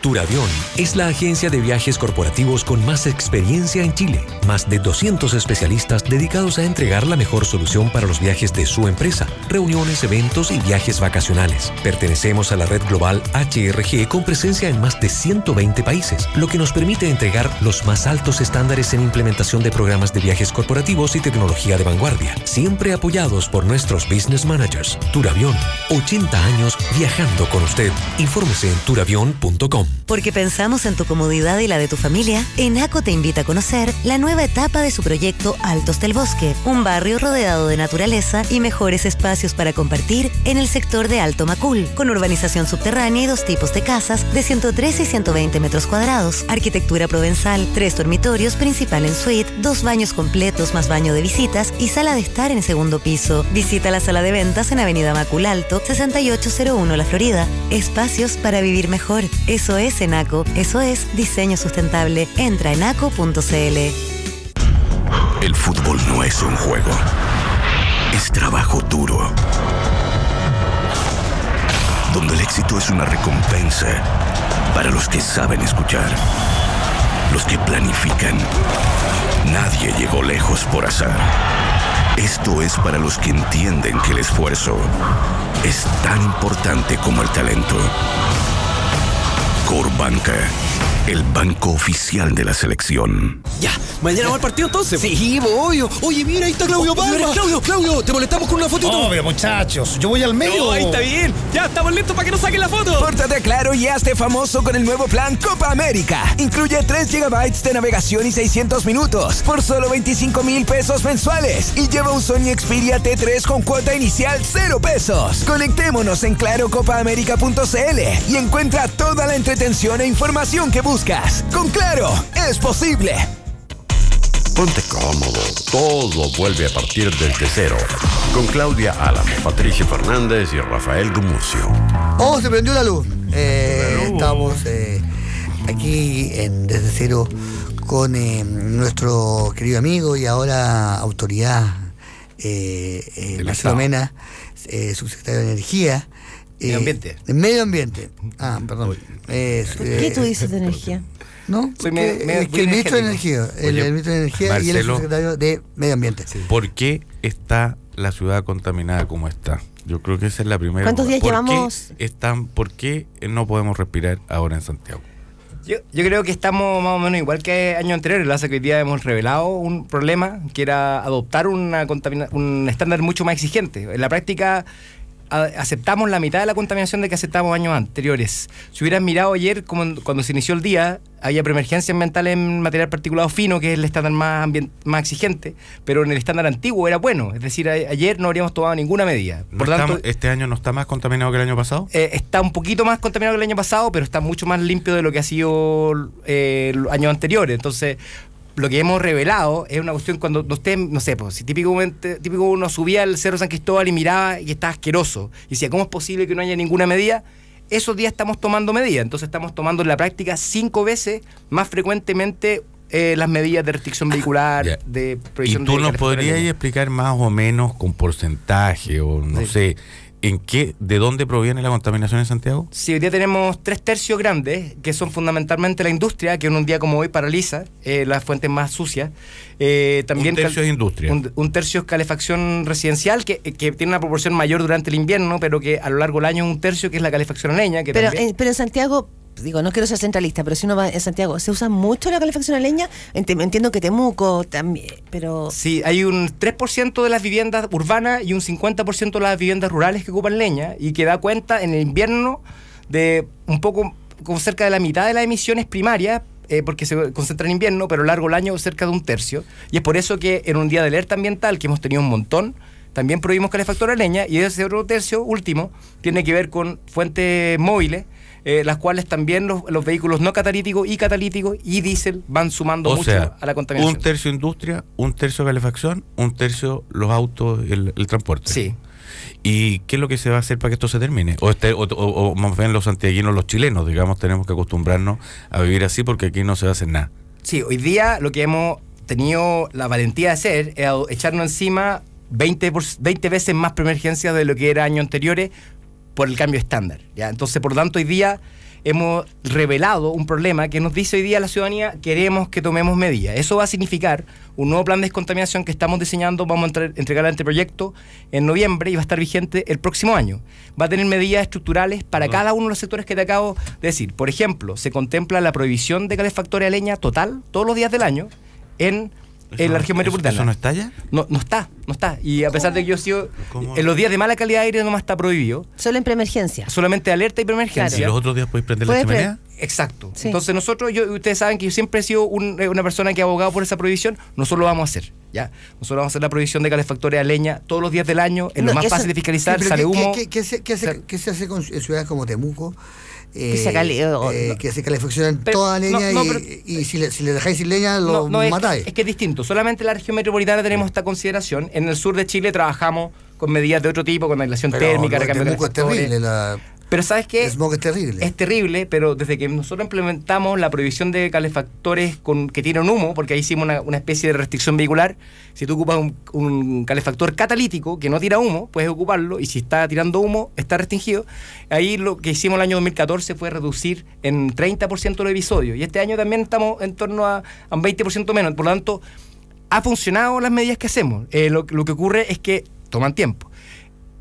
Turavión es la agencia de viajes corporativos con más experiencia en Chile. Más de 200 especialistas dedicados a entregar la mejor solución para los viajes de su empresa, reuniones, eventos y viajes vacacionales. Pertenecemos a la red global HRG con presencia en más de 120 países, lo que nos permite entregar los más altos estándares en implementación de programas de viajes corporativos y tecnología de vanguardia, siempre apoyados por nuestros business managers. Turavión, 80 años viajando con usted. Infórmese en turavión.com. Porque pensamos en tu comodidad y la de tu familia, Enaco te invita a conocer la nueva etapa de su proyecto Altos del Bosque, un barrio rodeado de naturaleza y mejores espacios para compartir en el sector de Alto Macul, con urbanización subterránea y dos tipos de casas de 113 y 120 metros cuadrados, arquitectura provenzal, tres dormitorios, principal en suite, dos baños completos más baño de visitas y sala de estar en segundo piso. Visita la sala de ventas en Avenida Macul Alto, 6801 La Florida. Espacios para vivir mejor. Eso es Enaco. Eso es diseño sustentable. Entra en enaco.cl. El fútbol no es un juego. Es trabajo duro. Donde el éxito es una recompensa para los que saben escuchar. Los que planifican. Nadie llegó lejos por azar. Esto es para los que entienden que el esfuerzo es tan importante como el talento. Corbanca, el banco oficial de la selección. Ya, mañana vamos al partido entonces. Sí, obvio. Oye, mira, ahí está Claudio Palma. Claudio, Claudio, te molestamos con una fotito. No, pero muchachos, yo voy al medio. No, ahí está bien. Ya estamos listos para que nos saquen la foto. Pórtate claro y hazte famoso con el nuevo plan Copa América. Incluye 3 GB de navegación y 600 minutos por solo 25 mil pesos mensuales. Y lleva un Sony Xperia T3 con cuota inicial 0 pesos. Conectémonos en clarocopaamerica.cl y encuentra toda la entretención e información que buscas. Con Claro, es posible. Ponte cómodo, todo vuelve a partir desde cero. Con Claudia Álamo, Patricia Fernández y Rafael Gumucio. Oh, se prendió la luz. Eh, estamos eh, aquí en Desde Cero con eh, nuestro querido amigo y ahora autoridad eh, eh, Marcelo. Mena, eh, subsecretario de Energía. Eh, Medio ambiente. de Medio ambiente. Ah, perdón. Eh, ¿Por qué eh, tú dices de energía? No, Soy porque me- me- es que el ministro de. Energía, el, Oye, el ministro de Energía y Medio Ambiente. ¿Por qué está la ciudad contaminada como está? Yo creo que esa es la primera. ¿Cuántos duda. días ¿Por llevamos? Qué están, ¿Por qué no podemos respirar ahora en Santiago? Yo, yo creo que estamos más o menos igual que años anteriores. Lo hace que hoy día hemos revelado un problema que era adoptar una contamina- un estándar mucho más exigente. En la práctica aceptamos la mitad de la contaminación de que aceptamos años anteriores. Si hubieran mirado ayer, como cuando se inició el día, había preemergencia ambiental en material particulado fino, que es el estándar más, más exigente, pero en el estándar antiguo era bueno. Es decir, ayer no habríamos tomado ninguna medida. ¿No Por está- tanto, ¿Este año no está más contaminado que el año pasado? eh, está un poquito más contaminado que el año pasado, pero está mucho más limpio de lo que ha sido eh, los años anteriores. Entonces, lo que hemos revelado es una cuestión cuando usted, no sé, pues, si típicamente, típico uno subía al Cerro San Cristóbal y miraba y estaba asqueroso. Y decía, ¿cómo es posible que no haya ninguna medida? Esos días estamos tomando medidas. Entonces estamos tomando en la práctica cinco veces más frecuentemente eh, las medidas de restricción vehicular, de ¿Y prohibición tú de nos podrías explicar más o menos con porcentaje o no Sí. sé, en qué, de dónde proviene la contaminación en Santiago? Sí, hoy día tenemos tres tercios grandes, que son fundamentalmente la industria, que en un día como hoy paraliza eh, las fuentes más sucias. Eh, también Un tercio es industria. Un, un tercio es calefacción residencial, que, que tiene una proporción mayor durante el invierno, pero que a lo largo del año es un tercio, que es la calefacción a leña. Que Pero, también- en, pero en Santiago, digo, no quiero ser centralista, pero si uno va en Santiago, ¿se usa mucho la calefacción a leña? Ent- Entiendo que Temuco también, pero... Sí, hay un 3% de las viviendas urbanas y un 50% de las viviendas rurales que ocupan leña y que da cuenta en el invierno de un poco, como cerca de la mitad de las emisiones primarias, eh, porque se concentra en invierno, pero largo del año cerca de un tercio. Y es por eso que en un día de alerta ambiental, que hemos tenido un montón, también prohibimos calefactor a leña y ese otro tercio último tiene que ver con fuentes móviles. Eh, las cuales también los, los vehículos no catalíticos y catalíticos y diésel van sumando O mucho sea, a la contaminación. un tercio industria, un tercio calefacción, un tercio los autos, el, el transporte. Sí. ¿Y qué es lo que se va a hacer para que esto se termine? O, este, o, o- o más bien los santiaguinos, los chilenos, digamos, tenemos que acostumbrarnos a vivir así porque aquí no se va a hacer nada. Sí, hoy día lo que hemos tenido la valentía de hacer es echarnos encima 20, por- 20 veces más preemergencias de lo que era años anteriores por el cambio estándar. ¿ya? Entonces, por lo tanto, hoy día hemos revelado un problema que nos dice hoy día la ciudadanía, queremos que tomemos medidas. Eso va a significar un nuevo plan de descontaminación que estamos diseñando, vamos a entre- entregar el anteproyecto en noviembre y va a estar vigente el próximo año. Va a tener medidas estructurales para cada uno de los sectores que te acabo de decir. Por ejemplo, se contempla la prohibición de calefactores a leña total todos los días del año en, en ¿Eso la no- región eso- metropolitana. ¿Eso no está ya? No, no está, no está. Y a pesar de que yo he sido. En los días de mala calidad de aire nomás está prohibido. Solo en preemergencia. Solamente alerta y ¿Y preemergencia. los otros días podéis prender la chimenea? Exacto. Sí. Entonces nosotros, yo, ustedes saben que yo siempre he sido un- eh, una persona que ha abogado por esa prohibición. Nosotros lo vamos a hacer, ¿ya? Nosotros vamos a hacer la prohibición de calefactores a leña todos los días del año. Es No, lo más eso- fácil de fiscalizar, Sí, sale ¿qué- humo. ¿Qué, qué- qué se, qué se- qué se hace con, en ciudades como Temuco? Eh, se o- eh, no. que se calefaccionan Pero- toda leña no, y, pero- y si, le, si le dejáis sin leña lo es, matáis. es que es distinto. Solamente en la región metropolitana tenemos esta consideración. En el sur de Chile trabajamos con medidas de otro tipo, con aislación Pero térmica, recambio de es calefactores. terrible. La, Pero ¿sabes qué? el smog es terrible. Es terrible, pero desde que nosotros implementamos la prohibición de calefactores con, que tienen humo, porque ahí hicimos una, una especie de restricción vehicular, si tú ocupas un, un calefactor catalítico que no tira humo, puedes ocuparlo, y si está tirando humo, está restringido. Ahí lo que hicimos el año 2014 fue reducir en 30% los episodios, y este año también estamos en torno a, a un 20% menos, por lo tanto, ha funcionado las medidas que hacemos. Eh, lo, lo que ocurre es que toman tiempo.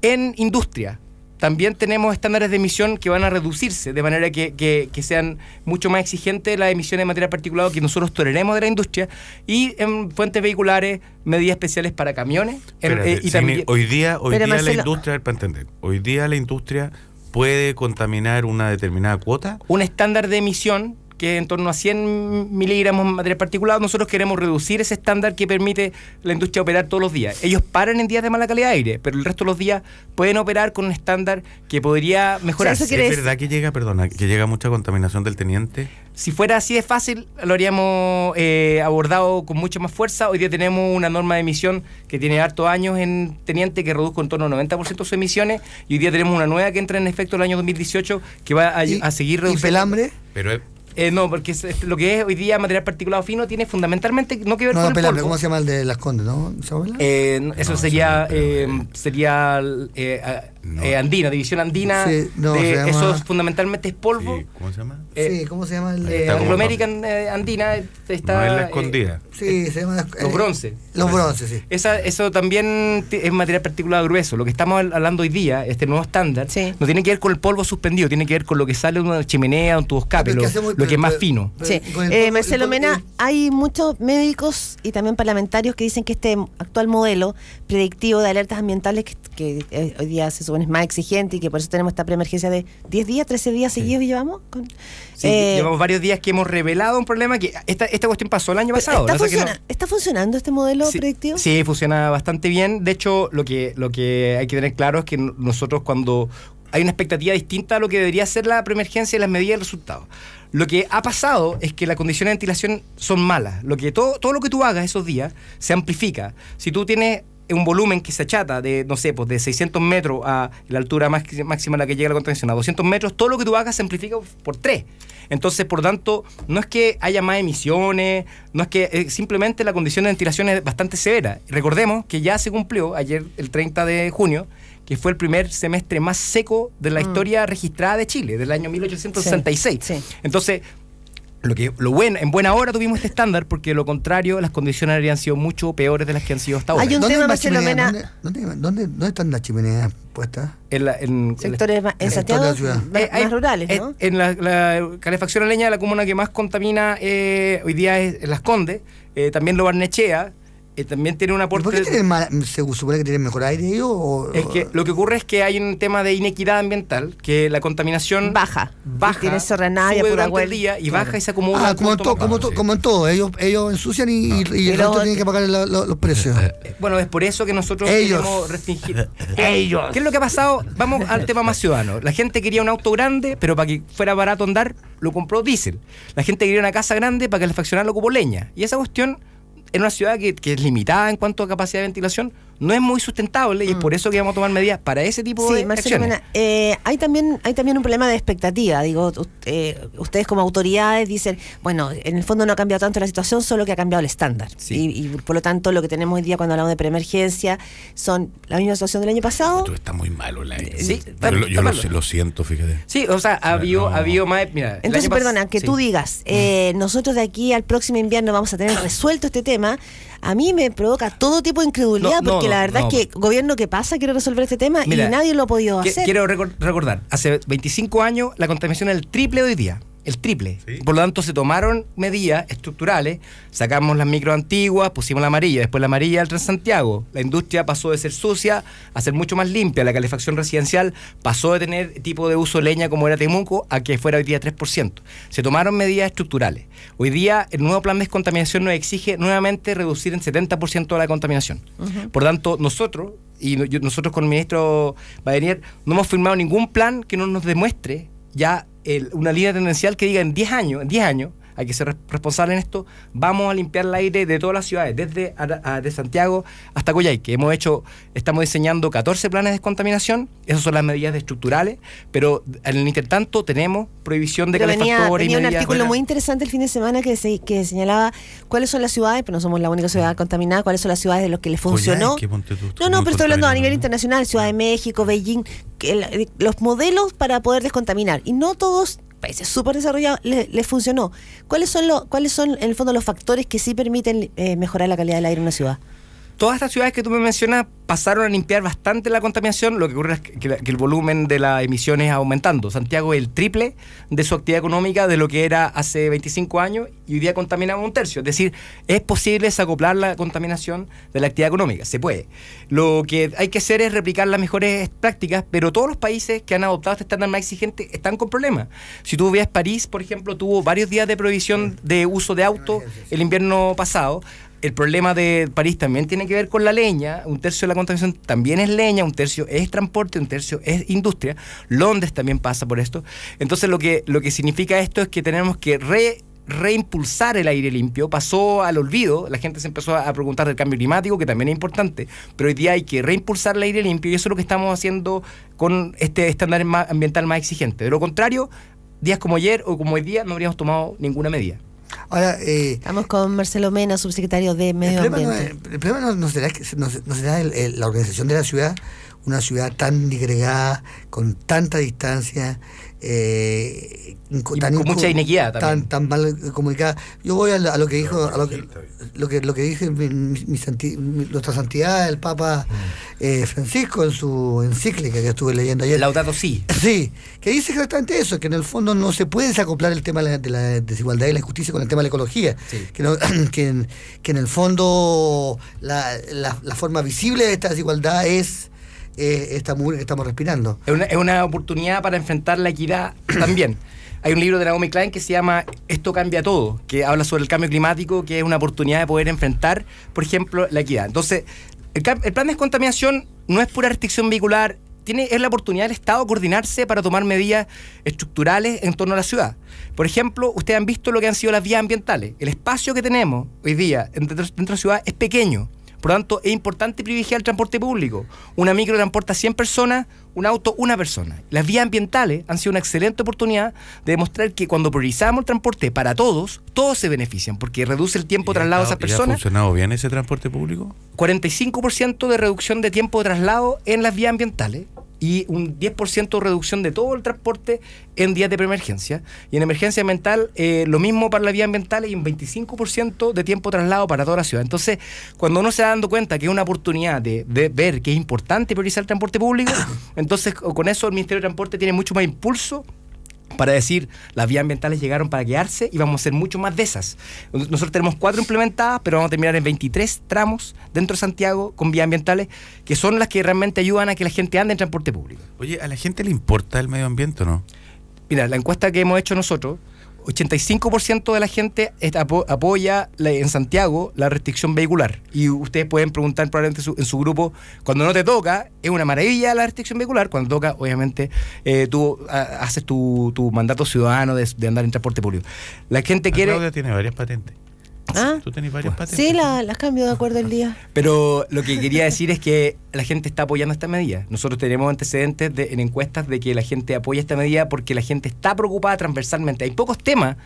En industria, también tenemos estándares de emisión que van a reducirse, de manera que, que- que sean mucho más exigentes las emisiones de material particulado que nosotros toleremos de la industria. Y en fuentes vehiculares, medidas especiales para camiones. Espérate, eh, y también, hoy día, hoy Pero día la Marcelo- industria, a ver, para entender, hoy día la industria puede contaminar una determinada cuota. un estándar de emisión que es en torno a 100 miligramos de material particulado, nosotros queremos reducir ese estándar que permite la industria operar todos los días. Ellos paran en días de mala calidad de aire, pero el resto de los días pueden operar con un estándar que podría mejorarse. eso quiere ¿Es verdad que llega, perdona, que llega mucha contaminación del teniente? Si fuera así de fácil, lo habríamos eh, abordado con mucha más fuerza. Hoy día tenemos una norma de emisión que tiene hartos años en Teniente que reduzca en torno al 90% sus emisiones y hoy día tenemos una nueva que entra en efecto el año 2018 que va a, ¿Y, a seguir ¿Y reduciendo. pelambre? Pero es- Eh, no, porque es- es- lo que es hoy día material particulado fino tiene fundamentalmente no que ver No, con no, el pelambre. polvo. ¿Cómo se llama el de las condes? ¿No? ¿Se? Eh, no, eso No, sería eso no, pero, eh, eh, sería eh, a- No. eh, andina, división andina. Sí, no, de- llama- Eso es fundamentalmente es polvo. sí, ¿Cómo se llama? eh, sí, ¿cómo se llama el Eh, American eh, andina eh, está no es la eh, escondida. Sí, se llama... los eh, bronce. Los bronces, sí. Esa, eso también es material particulado grueso. Lo que estamos hablando hoy día, este nuevo estándar, Sí. no tiene que ver con el polvo suspendido, tiene que ver con lo que sale de una chimenea, de un tubo escape, lo, ¿qué hacemos? lo que es más pero- fino. Sí. el Eh, Marcelo Mena, hay muchos médicos y también parlamentarios que dicen que este actual modelo predictivo de alertas ambientales, que, que, eh, hoy día se supone es más exigente y que por eso tenemos esta preemergencia de 10 días, 13 días seguidos y llevamos. Con, Sí, eh, llevamos varios días que hemos revelado un problema que esta, esta cuestión pasó el año pasado. ¿está, no sé que no- funciona- ¿Está funcionando este modelo Sí, predictivo? Sí, funciona bastante bien. De hecho, lo que, lo que hay que tener claro es que nosotros cuando hay una expectativa distinta a lo que debería ser la preemergencia y las medidas y el resultado. Lo que ha pasado es que las condiciones de ventilación son malas. Lo que todo, todo lo que tú hagas esos días se amplifica. Si tú tienes un volumen que se achata de, no sé, pues de 600 metros a la altura máxima a la que llega la contención, a 200 metros, todo lo que tú hagas se amplifica por 3. Entonces, por tanto, no es que haya más emisiones, no es que eh, simplemente la condición de ventilación es bastante severa. Recordemos que ya se cumplió ayer, el 30 de junio, que fue el primer semestre más seco de la Mm. historia registrada de Chile, del año 1866. Sí, sí. Entonces, lo que lo bueno, en buena hora tuvimos este estándar, porque de lo contrario, las condiciones habrían sido mucho peores de las que han sido hasta ahora. Hay un ¿Dónde tema, ¿Dónde, dónde, dónde- dónde están las chimeneas puestas? En, la- en- sectores en en Santiago toda la ciudad. más, Eh, hay- más rurales, eh, ¿no? En la, la calefacción a leña, la comuna que más contamina eh, hoy día es Las Condes, eh, también lo Barnechea, eh, también tiene un ¿Y aporte... ¿Por qué tienen más, se supone que tienen mejor aire ellos? O, Es que lo que ocurre es que hay un tema de inequidad ambiental, que la contaminación Baja. baja, Tiene Serranaya, sube durante el día y Claro. baja y se acumula. Ah, como en, todo, como, bajo. to- como en todo, ellos, ellos ensucian y, y- y Y el resto tienen que pagar la- la- los precios. Eh, Bueno, es por eso que nosotros Ellos. queremos restringir. Ellos. ¿Qué es lo que ha pasado? Vamos al tema más ciudadano. La gente quería un auto grande, pero para que fuera barato andar, lo compró diésel. La gente quería una casa grande para que faccionara lo ocupó leña. Y esa cuestión, en una ciudad que, que es limitada en cuanto a capacidad de ventilación, no es muy sustentable y es por eso que vamos a tomar medidas para ese tipo Sí, de Marcelo acciones. Mena, eh, hay también hay también un problema de expectativa. Digo, eh, ustedes como autoridades dicen, bueno, en el fondo no ha cambiado tanto la situación, solo que ha cambiado el estándar. Sí. Y, y por lo tanto, lo que tenemos hoy día cuando hablamos de preemergencia son la misma situación del año pasado. Esto está muy malo la Sí, Yo, lo- yo está lo, lo siento, fíjate. Sí, o sea, ha habido, no. habido más. Mira, Entonces, perdona, que sí. tú digas, eh, nosotros de aquí al próximo invierno vamos a tener resuelto este tema, a mí me provoca todo tipo de incredulidad, No, no, porque la verdad no. es que gobierno que pasa quiere resolver este tema Mira, y nadie lo ha podido hacer. Quiero recor- recordar, hace 25 años la contaminación era el triple de hoy día. El triple. Por lo tanto, se tomaron medidas estructurales, sacamos las micro antiguas, pusimos la amarilla, después la amarilla al Transantiago. La industria pasó de ser sucia a ser mucho más limpia. La calefacción residencial pasó de tener tipo de uso leña como era Temuco a que fuera hoy día 3%. Se tomaron medidas estructurales. Hoy día el nuevo plan de descontaminación nos exige nuevamente reducir en 70% la contaminación. Por tanto, nosotros, y nosotros con el ministro Badenier, no hemos firmado ningún plan que no nos demuestre ya el- una línea tendencial que diga en 10 años, en 10 años, hay que ser res- responsable en esto, vamos a limpiar el aire de todas las ciudades, desde Ara- a- de Santiago hasta Coyhaique. Hemos hecho, estamos diseñando 14 planes de descontaminación, esas son las medidas estructurales, pero en el intertanto tenemos prohibición de calefactores y venía un artículo muy interesante el fin de semana que, se, que señalaba cuáles son las ciudades, pero no somos la única ciudad contaminada, cuáles son las ciudades de los que les funcionó. Coyhaique, No, no, pero estoy hablando a nivel internacional, Ciudad de México, Beijing, que el- los modelos para poder descontaminar. Y no todos, países súper desarrollados, le- les funcionó. ¿Cuáles son, los, ¿Cuáles son, en el fondo, los factores que sí permiten eh, mejorar la calidad del aire en una ciudad? Todas estas ciudades que tú me mencionas pasaron a limpiar bastante la contaminación, lo que ocurre es que, la- que el volumen de las emisiones aumentando. Santiago es el triple de su actividad económica de lo que era hace 25 años y hoy día contaminamos un tercio. Es decir, es posible desacoplar la contaminación de la actividad económica, se puede. Lo que hay que hacer es replicar las mejores prácticas, pero todos los países que han adoptado este estándar más exigente están con problemas. Si tú ves París, por ejemplo, tuvo varios días de prohibición de uso de auto el invierno pasado. El problema de París también tiene que ver con la leña. Un tercio de la contaminación también es leña, un tercio es transporte, un tercio es industria. Londres también pasa por esto. Entonces lo que, lo que significa esto es que tenemos que re- reimpulsar el aire limpio. Pasó al olvido, la gente se empezó a preguntar del cambio climático, que también es importante, pero hoy día hay que reimpulsar el aire limpio y eso es lo que estamos haciendo con este estándar ambiental más exigente. De lo contrario, días como ayer o como hoy día no habríamos tomado ninguna medida. Ahora, eh, Estamos con Marcelo Mena, subsecretario de el Medio problema, no, Ambiente. es- el problema no, no será, que, no, no será el- el- la organización de la ciudad, una ciudad tan disgregada, con tanta distancia, eh, Y con mucha inequidad también. Tan, tan mal comunicada. Yo voy a, lo- a lo que dijo, a lo que, lo que, lo que dice mi, mi- mi santi- mi- nuestra santidad, el Papa eh, Francisco, en su encíclica que estuve leyendo ayer. Laudato sí. Sí, que dice exactamente eso, que en el fondo no se puede desacoplar el tema de la, de la desigualdad y la injusticia con el tema de la ecología. Sí. Que, no- que, en, que en el fondo la, la- la forma visible de esta desigualdad es esta mugre que estamos respirando. Es una, es una oportunidad para enfrentar la equidad también. Hay un libro de Naomi Klein que se llama Esto cambia todo, que habla sobre el cambio climático, que es una oportunidad de poder enfrentar, por ejemplo, la equidad. Entonces, el, el plan de descontaminación no es pura restricción vehicular, tiene, es la oportunidad del Estado de coordinarse para tomar medidas estructurales en torno a la ciudad. Por ejemplo, ustedes han visto lo que han sido las vías ambientales. El espacio que tenemos hoy día dentro, dentro de la ciudad es pequeño. Por lo tanto, es importante privilegiar el transporte público. Una micro transporta 100 personas, un auto, una persona. Las vías ambientales han sido una excelente oportunidad de demostrar que cuando priorizamos el transporte para todos, todos se benefician, porque reduce el tiempo de traslado de esas ¿Y ha personas. funcionado bien ese transporte público? 45% de reducción de tiempo de traslado en las vías ambientales y un 10% de reducción de todo el transporte en días de preemergencia. Y en emergencia ambiental, eh, lo mismo para las vías ambientales y un 25% de tiempo traslado para toda la ciudad. Entonces, cuando uno se va dando cuenta que es una oportunidad de, de ver que es importante priorizar el transporte público, entonces con eso el Ministerio de Transporte tiene mucho más impulso para decir las vías ambientales llegaron para quedarse y vamos a hacer mucho más de esas. Nosotros tenemos cuatro implementadas, pero vamos a terminar en 23 tramos dentro de Santiago con vías ambientales que son las que realmente ayudan a que la gente ande en transporte público. Oye, ¿a la gente le importa el medio ambiente o no? Mira, la encuesta que hemos hecho nosotros, 85% de la gente apo- apoya la- en Santiago la restricción vehicular. Y ustedes pueden preguntar probablemente su- en su grupo, cuando no te toca, es una maravilla la restricción vehicular. Cuando toca, obviamente, eh, tú ah, haces tu, tu mandato ciudadano de, de andar en transporte público. La gente La quiere... Tiene varias patentes. ¿Ah? ¿Tú tenés varias patentes? Sí, la- las cambio de acuerdo el día. Pero lo que quería decir es que la gente está apoyando esta medida. Nosotros tenemos antecedentes de- en encuestas de que la gente apoya esta medida porque la gente está preocupada transversalmente. Hay pocos temas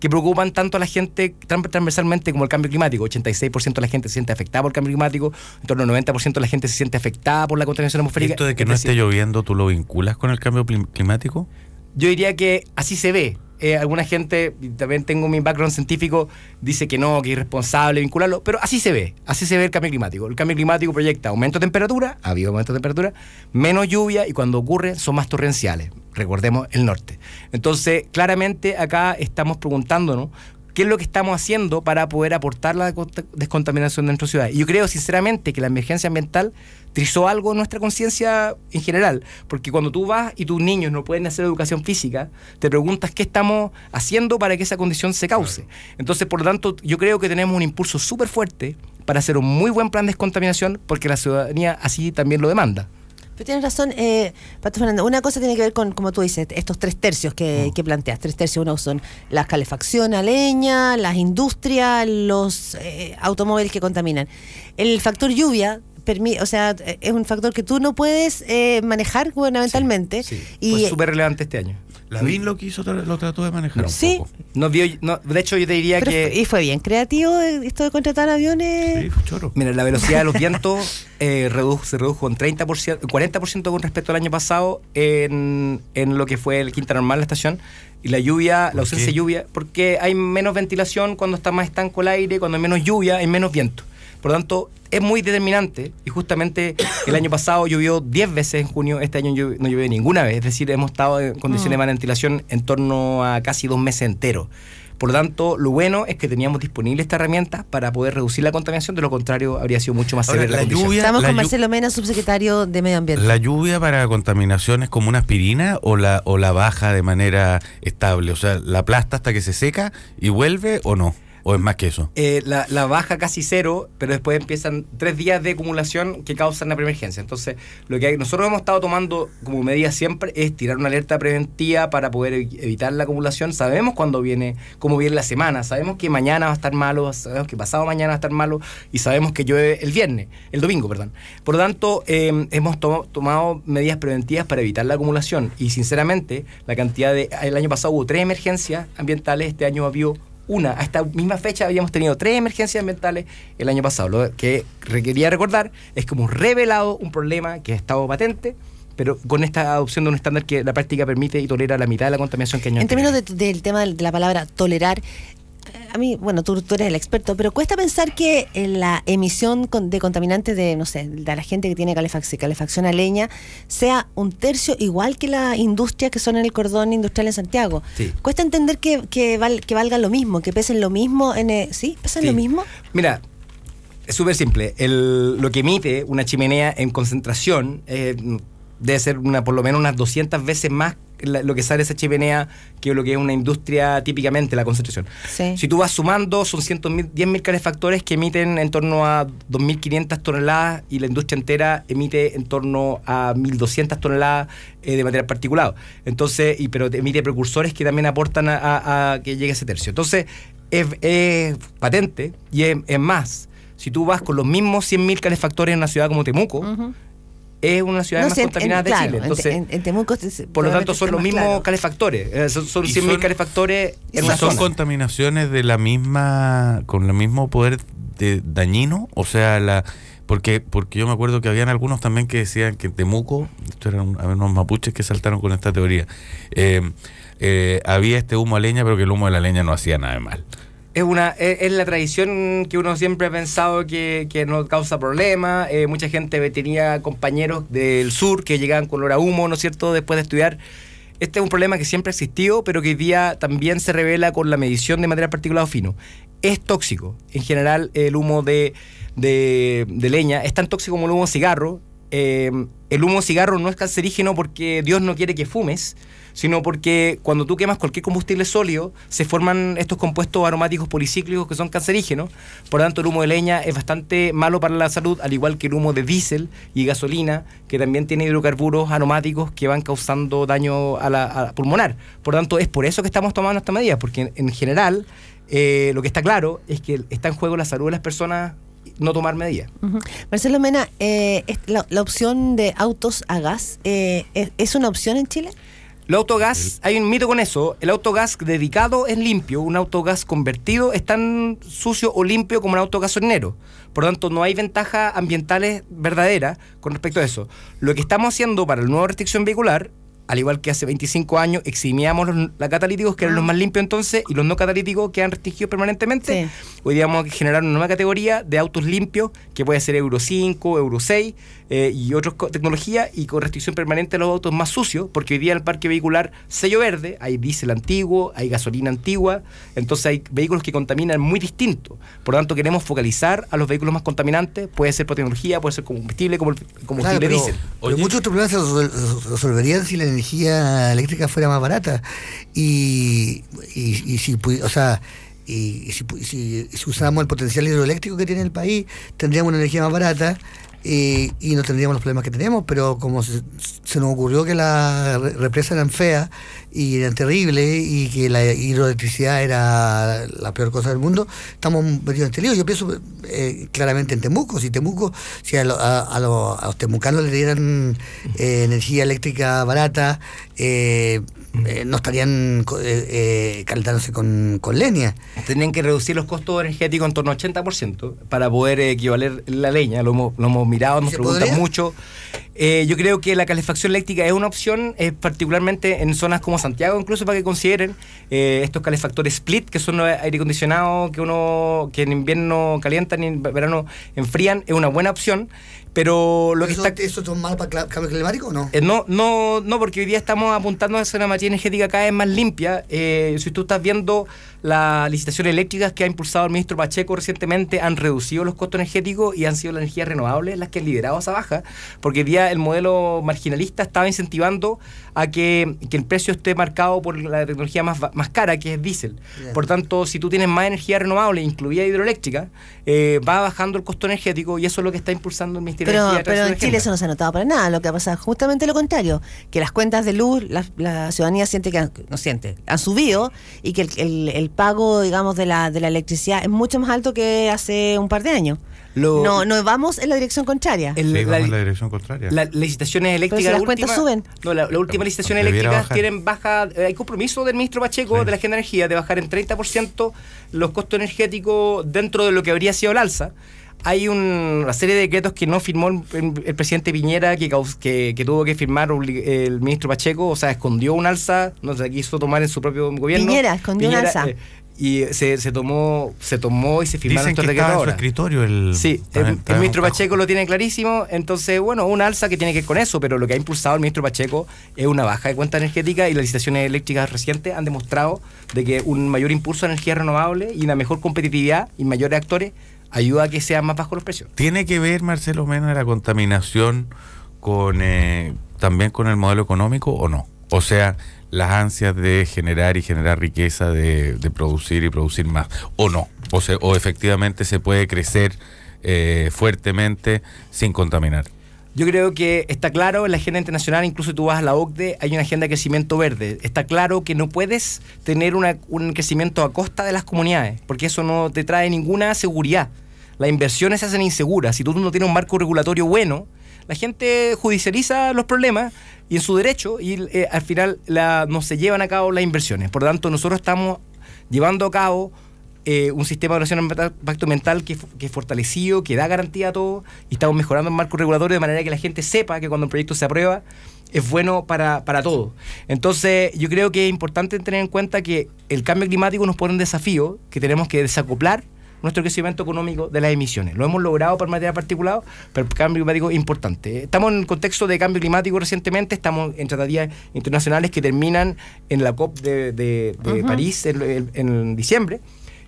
que preocupan tanto a la gente tran- transversalmente como el cambio climático. 86% de la gente se siente afectada por el cambio climático, en torno al 90% de la gente se siente afectada por la contaminación ¿Y atmosférica. esto de que no esté lloviendo, tú lo vinculas con el cambio climático? Yo diría que así se ve. Eh, alguna gente, también tengo mi background científico, dice que no, que es irresponsable vincularlo, pero así se ve, así se ve el cambio climático. El cambio climático proyecta aumento de temperatura, ha habido aumento de temperatura, menos lluvia y cuando ocurre son más torrenciales. Recordemos el norte. Entonces, claramente acá estamos preguntándonos qué es lo que estamos haciendo para poder aportar la descont- descontaminación de nuestra ciudad. Y yo creo sinceramente que la emergencia ambiental trizó algo en nuestra conciencia en general, porque cuando tú vas y tus niños no pueden hacer educación física, te preguntas qué estamos haciendo para que esa condición se cause. Entonces, por lo tanto, yo creo que tenemos un impulso súper fuerte para hacer un muy buen plan de descontaminación, porque la ciudadanía así también lo demanda. Pero tienes razón, eh, Pato Fernández. Una cosa tiene que ver con, como tú dices, estos tres tercios que, Mm. que planteas. Tres tercios, uno son la calefacción a leña, las industrias, los eh, automóviles que contaminan. El factor lluvia, o sea, eh, es un factor que tú no puedes eh, manejar gubernamentalmente. y Fue súper relevante este año. La BIN lo quiso, lo trató de manejar un Sí. poco. No vio, no, de hecho, yo te diría pero que... y fue bien creativo esto de contratar aviones. Sí, fue choro. Mira, la velocidad de los vientos eh, redujo, se redujo en 30%, 40% con respecto al año pasado en, en lo que fue el Quinta Normal, la estación. Y la lluvia, ¿Por la ausencia qué? de lluvia, porque hay menos ventilación cuando está más estanco el aire, cuando hay menos lluvia, hay menos viento. Por lo tanto, es muy determinante y justamente el año pasado llovió 10 veces en junio, este año no llovió ninguna vez, es decir, hemos estado en condiciones de ventilación en torno a casi dos meses enteros. Por lo tanto, lo bueno es que teníamos disponible esta herramienta para poder reducir la contaminación, de lo contrario habría sido mucho más severa la, la condición. lluvia- Estamos la con Marcelo Mena, subsecretario de Medio Ambiente. ¿La lluvia para contaminación es como una aspirina o la, o la baja de manera estable? O sea, ¿la aplasta hasta que se seca y vuelve o no? ¿O es más que eso? Eh, la, baja casi cero, pero después empiezan tres días de acumulación que causan la preemergencia. Entonces, lo que hay- nosotros hemos estado tomando como medida siempre es tirar una alerta preventiva para poder evi- evitar la acumulación. Sabemos cuándo viene, cómo viene la semana, sabemos que mañana va a estar malo, sabemos que pasado mañana va a estar malo y sabemos que llueve el viernes, el domingo, perdón. Por lo tanto, eh, hemos to- tomado medidas preventivas para evitar la acumulación y sinceramente, la cantidad de... El año pasado hubo tres emergencias ambientales, este año habido una. A esta misma fecha habíamos tenido tres emergencias ambientales el año pasado. Lo que quería recordar es que hemos revelado un problema que ha estado patente, pero con esta adopción de un estándar que la práctica permite y tolera la mitad de la contaminación que año En términos de- del tema de la palabra tolerar, a mí, bueno, tú, tú eres el experto, pero cuesta pensar que eh, la emisión de contaminantes de, no sé, de la gente que tiene calefacción, calefacción a leña sea un tercio igual que las industrias que son en el cordón industrial en Santiago. Sí. Cuesta entender que, que, val- que valga lo mismo, que pesen lo mismo en... eh, ¿Sí? ¿Pesan Sí. lo mismo? Mira, es súper simple. El- lo que emite una chimenea en concentración eh, debe ser una, por lo menos unas 200 veces más la- lo que sale esa chimenea que lo que es una industria típicamente la concentración. Sí. Si tú vas sumando, son 10.000 calefactores que emiten en torno a 2.500 toneladas y la industria entera emite en torno a 1.200 toneladas eh, de material particulado. Entonces, y, pero emite precursores que también aportan a, a- a que llegue ese tercio. Entonces, es, es patente y es, es más. Si tú vas con los mismos 100.000 calefactores en una ciudad como Temuco. Es una ciudad No más sé, en- contaminada en- de claro, Chile. en- Entonces, en, en Temuco por lo tanto, son los más mismos claro. calefactores. Eh, son son Y 100.000 son- calefactores en ¿Y una son zona. contaminaciones de la misma, con el mismo poder de dañino? O sea, la porque porque yo me acuerdo que habían algunos también que decían que en Temuco, esto eran unos mapuches que saltaron con esta teoría, eh, eh, había este humo a leña, pero que el humo de la leña no hacía nada de mal. Es, una, es, la tradición que uno siempre ha pensado que, que no causa problemas. Eh, mucha gente tenía compañeros del sur que llegaban con olor a humo, ¿no es cierto?, después de estudiar. Este es un problema que siempre ha existido, pero que hoy día también se revela con la medición de material particulado fino. Es tóxico. En general, el humo de, de, de leña es tan tóxico como el humo de cigarro. Eh, el humo de cigarro no es cancerígeno porque Dios no quiere que fumes, sino porque cuando tú quemas cualquier combustible sólido, se forman estos compuestos aromáticos policíclicos que son cancerígenos. Por lo tanto, el humo de leña es bastante malo para la salud, al igual que el humo de diésel y gasolina, que también tiene hidrocarburos aromáticos que van causando daño a la, pulmonar. Por lo tanto, es por eso que estamos tomando esta medida, porque en, en general eh, lo que está claro es que está en juego la salud de las personas no tomar medidas. Marcelo Mena, eh, la, la opción de autos a gas, eh, ¿es, es una opción en Chile? El autogas, hay un mito con eso. El autogas dedicado es limpio. Un autogas convertido es tan sucio o limpio como un autogasolinero. Por lo tanto, no hay ventajas ambientales verdaderas con respecto a eso. Lo que estamos haciendo para el nuevo restricción vehicular, al igual que hace 25 años, eximíamos los, los catalíticos, que eran los más limpios entonces, y los no catalíticos quedan restringidos permanentemente. Hoy día vamos a generar una nueva categoría de autos limpios, que puede ser Euro 5, Euro 6 eh, y otras tecnologías, y con restricción permanente a los autos más sucios, porque hoy día en el parque vehicular sello verde, hay diésel antiguo, hay gasolina antigua, entonces hay vehículos que contaminan muy distinto. Por lo tanto, queremos focalizar a los vehículos más contaminantes, puede ser por tecnología, puede ser combustible, como el combustible Claro, pero, diésel. pero muchos problemas se resol- resolverían si la energía eléctrica fuera más barata. Y, y, y si, o sea, y, si, si, si usáramos el potencial hidroeléctrico que tiene el país, tendríamos una energía más barata y no tendríamos los problemas que tenemos. Pero como se, nos ocurrió que las re- represas eran feas y eran terribles y que la hidroelectricidad era la peor cosa del mundo, estamos metidos en este lío. Yo pienso eh, claramente en Temuco. Si Temuco, si a, lo- a- a lo- a los temucanos le dieran eh, energía eléctrica barata, eh, eh, no estarían eh, eh, calentándose con, con leña. Tendrían que reducir los costos energéticos en torno al 80% para poder equivaler la leña. Lo hemos, lo hemos mirado, nos ¿Se preguntan podría? mucho. Eh, yo creo que la calefacción eléctrica es una opción, particularmente en zonas como Santiago, incluso para que consideren estos calefactores split, que son los aire acondicionados que uno que en invierno calientan y en verano enfrían, es una buena opción. Pero lo que ¿Eso, está ¿Eso es malo para el cambio climático o no? eh, no, no, no, porque hoy día estamos apuntando a hacer una materia energética cada vez más limpia. Eh, si tú estás viendo las licitaciones eléctricas que ha impulsado el ministro Pacheco recientemente, han reducido los costos energéticos y han sido las energías renovables las que han liderado esa baja, porque hoy día el modelo marginalista estaba incentivando a que, que el precio esté marcado por la tecnología más, más cara, que es diésel. Por tanto, si tú tienes más energía renovable, incluida hidroeléctrica, eh, va bajando el costo energético y eso es lo que está impulsando el Ministerio de Pero, Energía. a través pero de en Chile eso no se ha notado para nada. Lo que ha pasado es justamente lo contrario. Que las cuentas de luz, la, la ciudadanía siente que han, no siente, han subido y que el, el- el pago, digamos, de la, de la electricidad es mucho más alto que hace un par de años. Lo- no, no vamos en la dirección contraria. el- Sí, la- vamos en la dirección contraria. Las licitaciones Pero eléctricas. si las la cuentas suben. No, la, la última licitación Debiera eléctrica bajar. tienen baja. eh, hay compromiso del ministro Pacheco Sí. de la Agenda de Energía de bajar en 30% los costos energéticos dentro de lo que habría sido el alza. Hay un- una serie de decretos que no firmó el, el- el presidente Piñera, que, caus- que, que tuvo que firmar el ministro Pacheco, o sea, escondió un alza, no se quiso tomar en su propio gobierno. Piñera escondió un alza. eh, y se, se tomó se tomó y se firmaron Dicen que estos estaba decretos en su escritorio el... Sí, el, ministro un. Pacheco lo tiene clarísimo, entonces, bueno, una alza que tiene que ver con eso, pero lo que ha impulsado el ministro Pacheco es una baja de cuenta energética y las licitaciones eléctricas recientes han demostrado de que un mayor impulso a energía renovable y una mejor competitividad y mayores actores ayuda a que sean más bajos los precios. ¿Tiene que ver, Marcelo Mena, la contaminación con eh, también con el modelo económico o no? O sea, las ansias de generar y generar riqueza, de, de producir y producir más. O no. O, se- o efectivamente se puede crecer eh, fuertemente sin contaminar. Yo creo que está claro en la agenda internacional, incluso tú vas a la OCDE, hay una agenda de crecimiento verde. Está claro que no puedes tener una- un crecimiento a costa de las comunidades, porque eso no te trae ninguna seguridad. Las inversiones se hacen inseguras. Si tú no tienes un marco regulatorio bueno, la gente judicializa los problemas y en su derecho y eh, al final no se llevan a cabo las inversiones. Por lo tanto, nosotros estamos llevando a cabo eh, un sistema de evaluación de impacto- ambiental que, que es fortalecido, que da garantía a todo, y estamos mejorando el marco regulatorio de manera que la gente sepa que cuando un proyecto se aprueba es bueno para, para todo. Entonces, yo creo que es importante tener en cuenta que el cambio climático nos pone un desafío, que tenemos que desacoplar nuestro crecimiento económico de las emisiones. Lo hemos logrado por materia particulada, pero el cambio climático es importante. Estamos en el contexto de cambio climático recientemente, estamos en tratativas internacionales que terminan en la COP de, de- de Ujú. París en, en- en diciembre,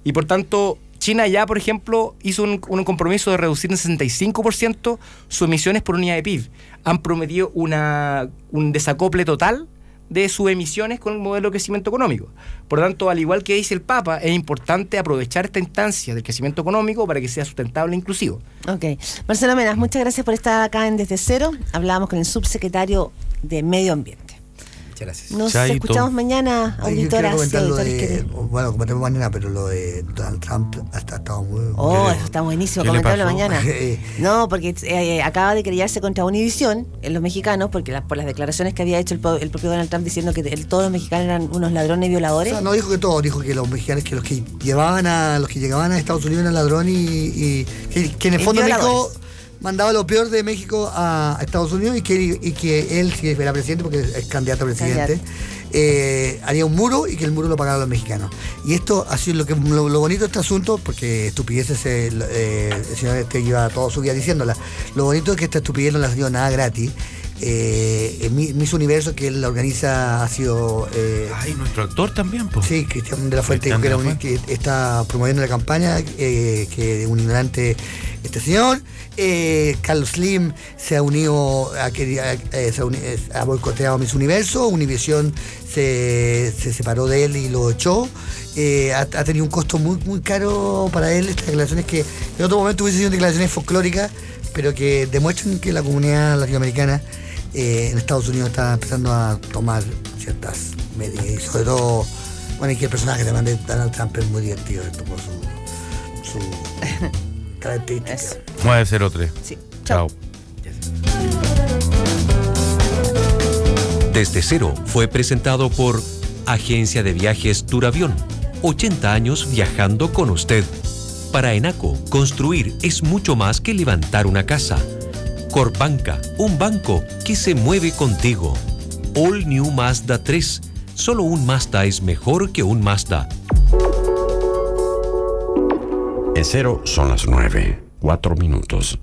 y por tanto China ya, por ejemplo, hizo un, compromiso de reducir en 65% sus emisiones por unidad de PIB. Han prometido una, un desacople total de sus emisiones con el modelo de crecimiento económico. Por lo tanto, al igual que dice el Papa, es importante aprovechar esta instancia del crecimiento económico para que sea sustentable e inclusivo. Ok. Marcelo Menas, muchas gracias por estar acá en Desde Cero. Hablábamos con el subsecretario de Medio Ambiente. Muchas gracias. Nos Chaito. escuchamos mañana, auditoras de, bueno, comentemos mañana, pero lo de Donald Trump hasta estado muy... Oh, eso está buenísimo, ¿Qué le comentarlo mañana. Eh. No, porque eh, acaba de querellarse contra Univisión en los mexicanos, porque las- por las declaraciones que había hecho el, propio Donald Trump diciendo que el- todos los mexicanos eran unos ladrones y O violadores. sea, no dijo que todo, dijo que los mexicanos, que los que llevaban a los que llegaban a Estados Unidos eran ladrones y, y que, que en el fondo México violadores. Mandaba lo peor de México a, Estados Unidos y que, y que él, si era presidente, porque es candidato a presidente, eh, haría un muro y que el muro lo pagaran los mexicanos. Y esto ha sido lo que lo, lo bonito de este asunto, porque estupideces eh, eh, el señor este lleva toda su vida diciéndola. Lo bonito es que esta estupidez no la ha salido nada gratis. Eh, Miss Universo, que él la organiza, ha sido eh, Ay, nuestro actor también, pues. Sí, Cristian de la Fuente que, de era la un- que está promoviendo la campaña, eh, que un ignorante este señor. Eh, Carlos Slim se ha unido, a, que- a- eh, se ha, uni- eh, ha boicoteado Miss Universo, Univision se, se separó de él y lo echó. Eh, ha, ha tenido un costo muy, muy caro para él estas declaraciones que en otro momento hubiesen sido declaraciones folclóricas, pero que demuestran que la comunidad latinoamericana eh, en Estados Unidos está empezando a tomar ciertas medidas y sobre todo, bueno, y que el personaje también de Donald Trump es muy divertido esto por su, su característica. Eso. 903. Sí. Chao. Desde cero fue presentado por Agencia de Viajes Duravión. 80 años viajando con usted. Para Enaco, construir es mucho más que levantar una casa. Corbanca, un banco que se mueve contigo. All New Mazda 3. Solo un Mazda es mejor que un Mazda. En cero son las nueve, cuatro minutos.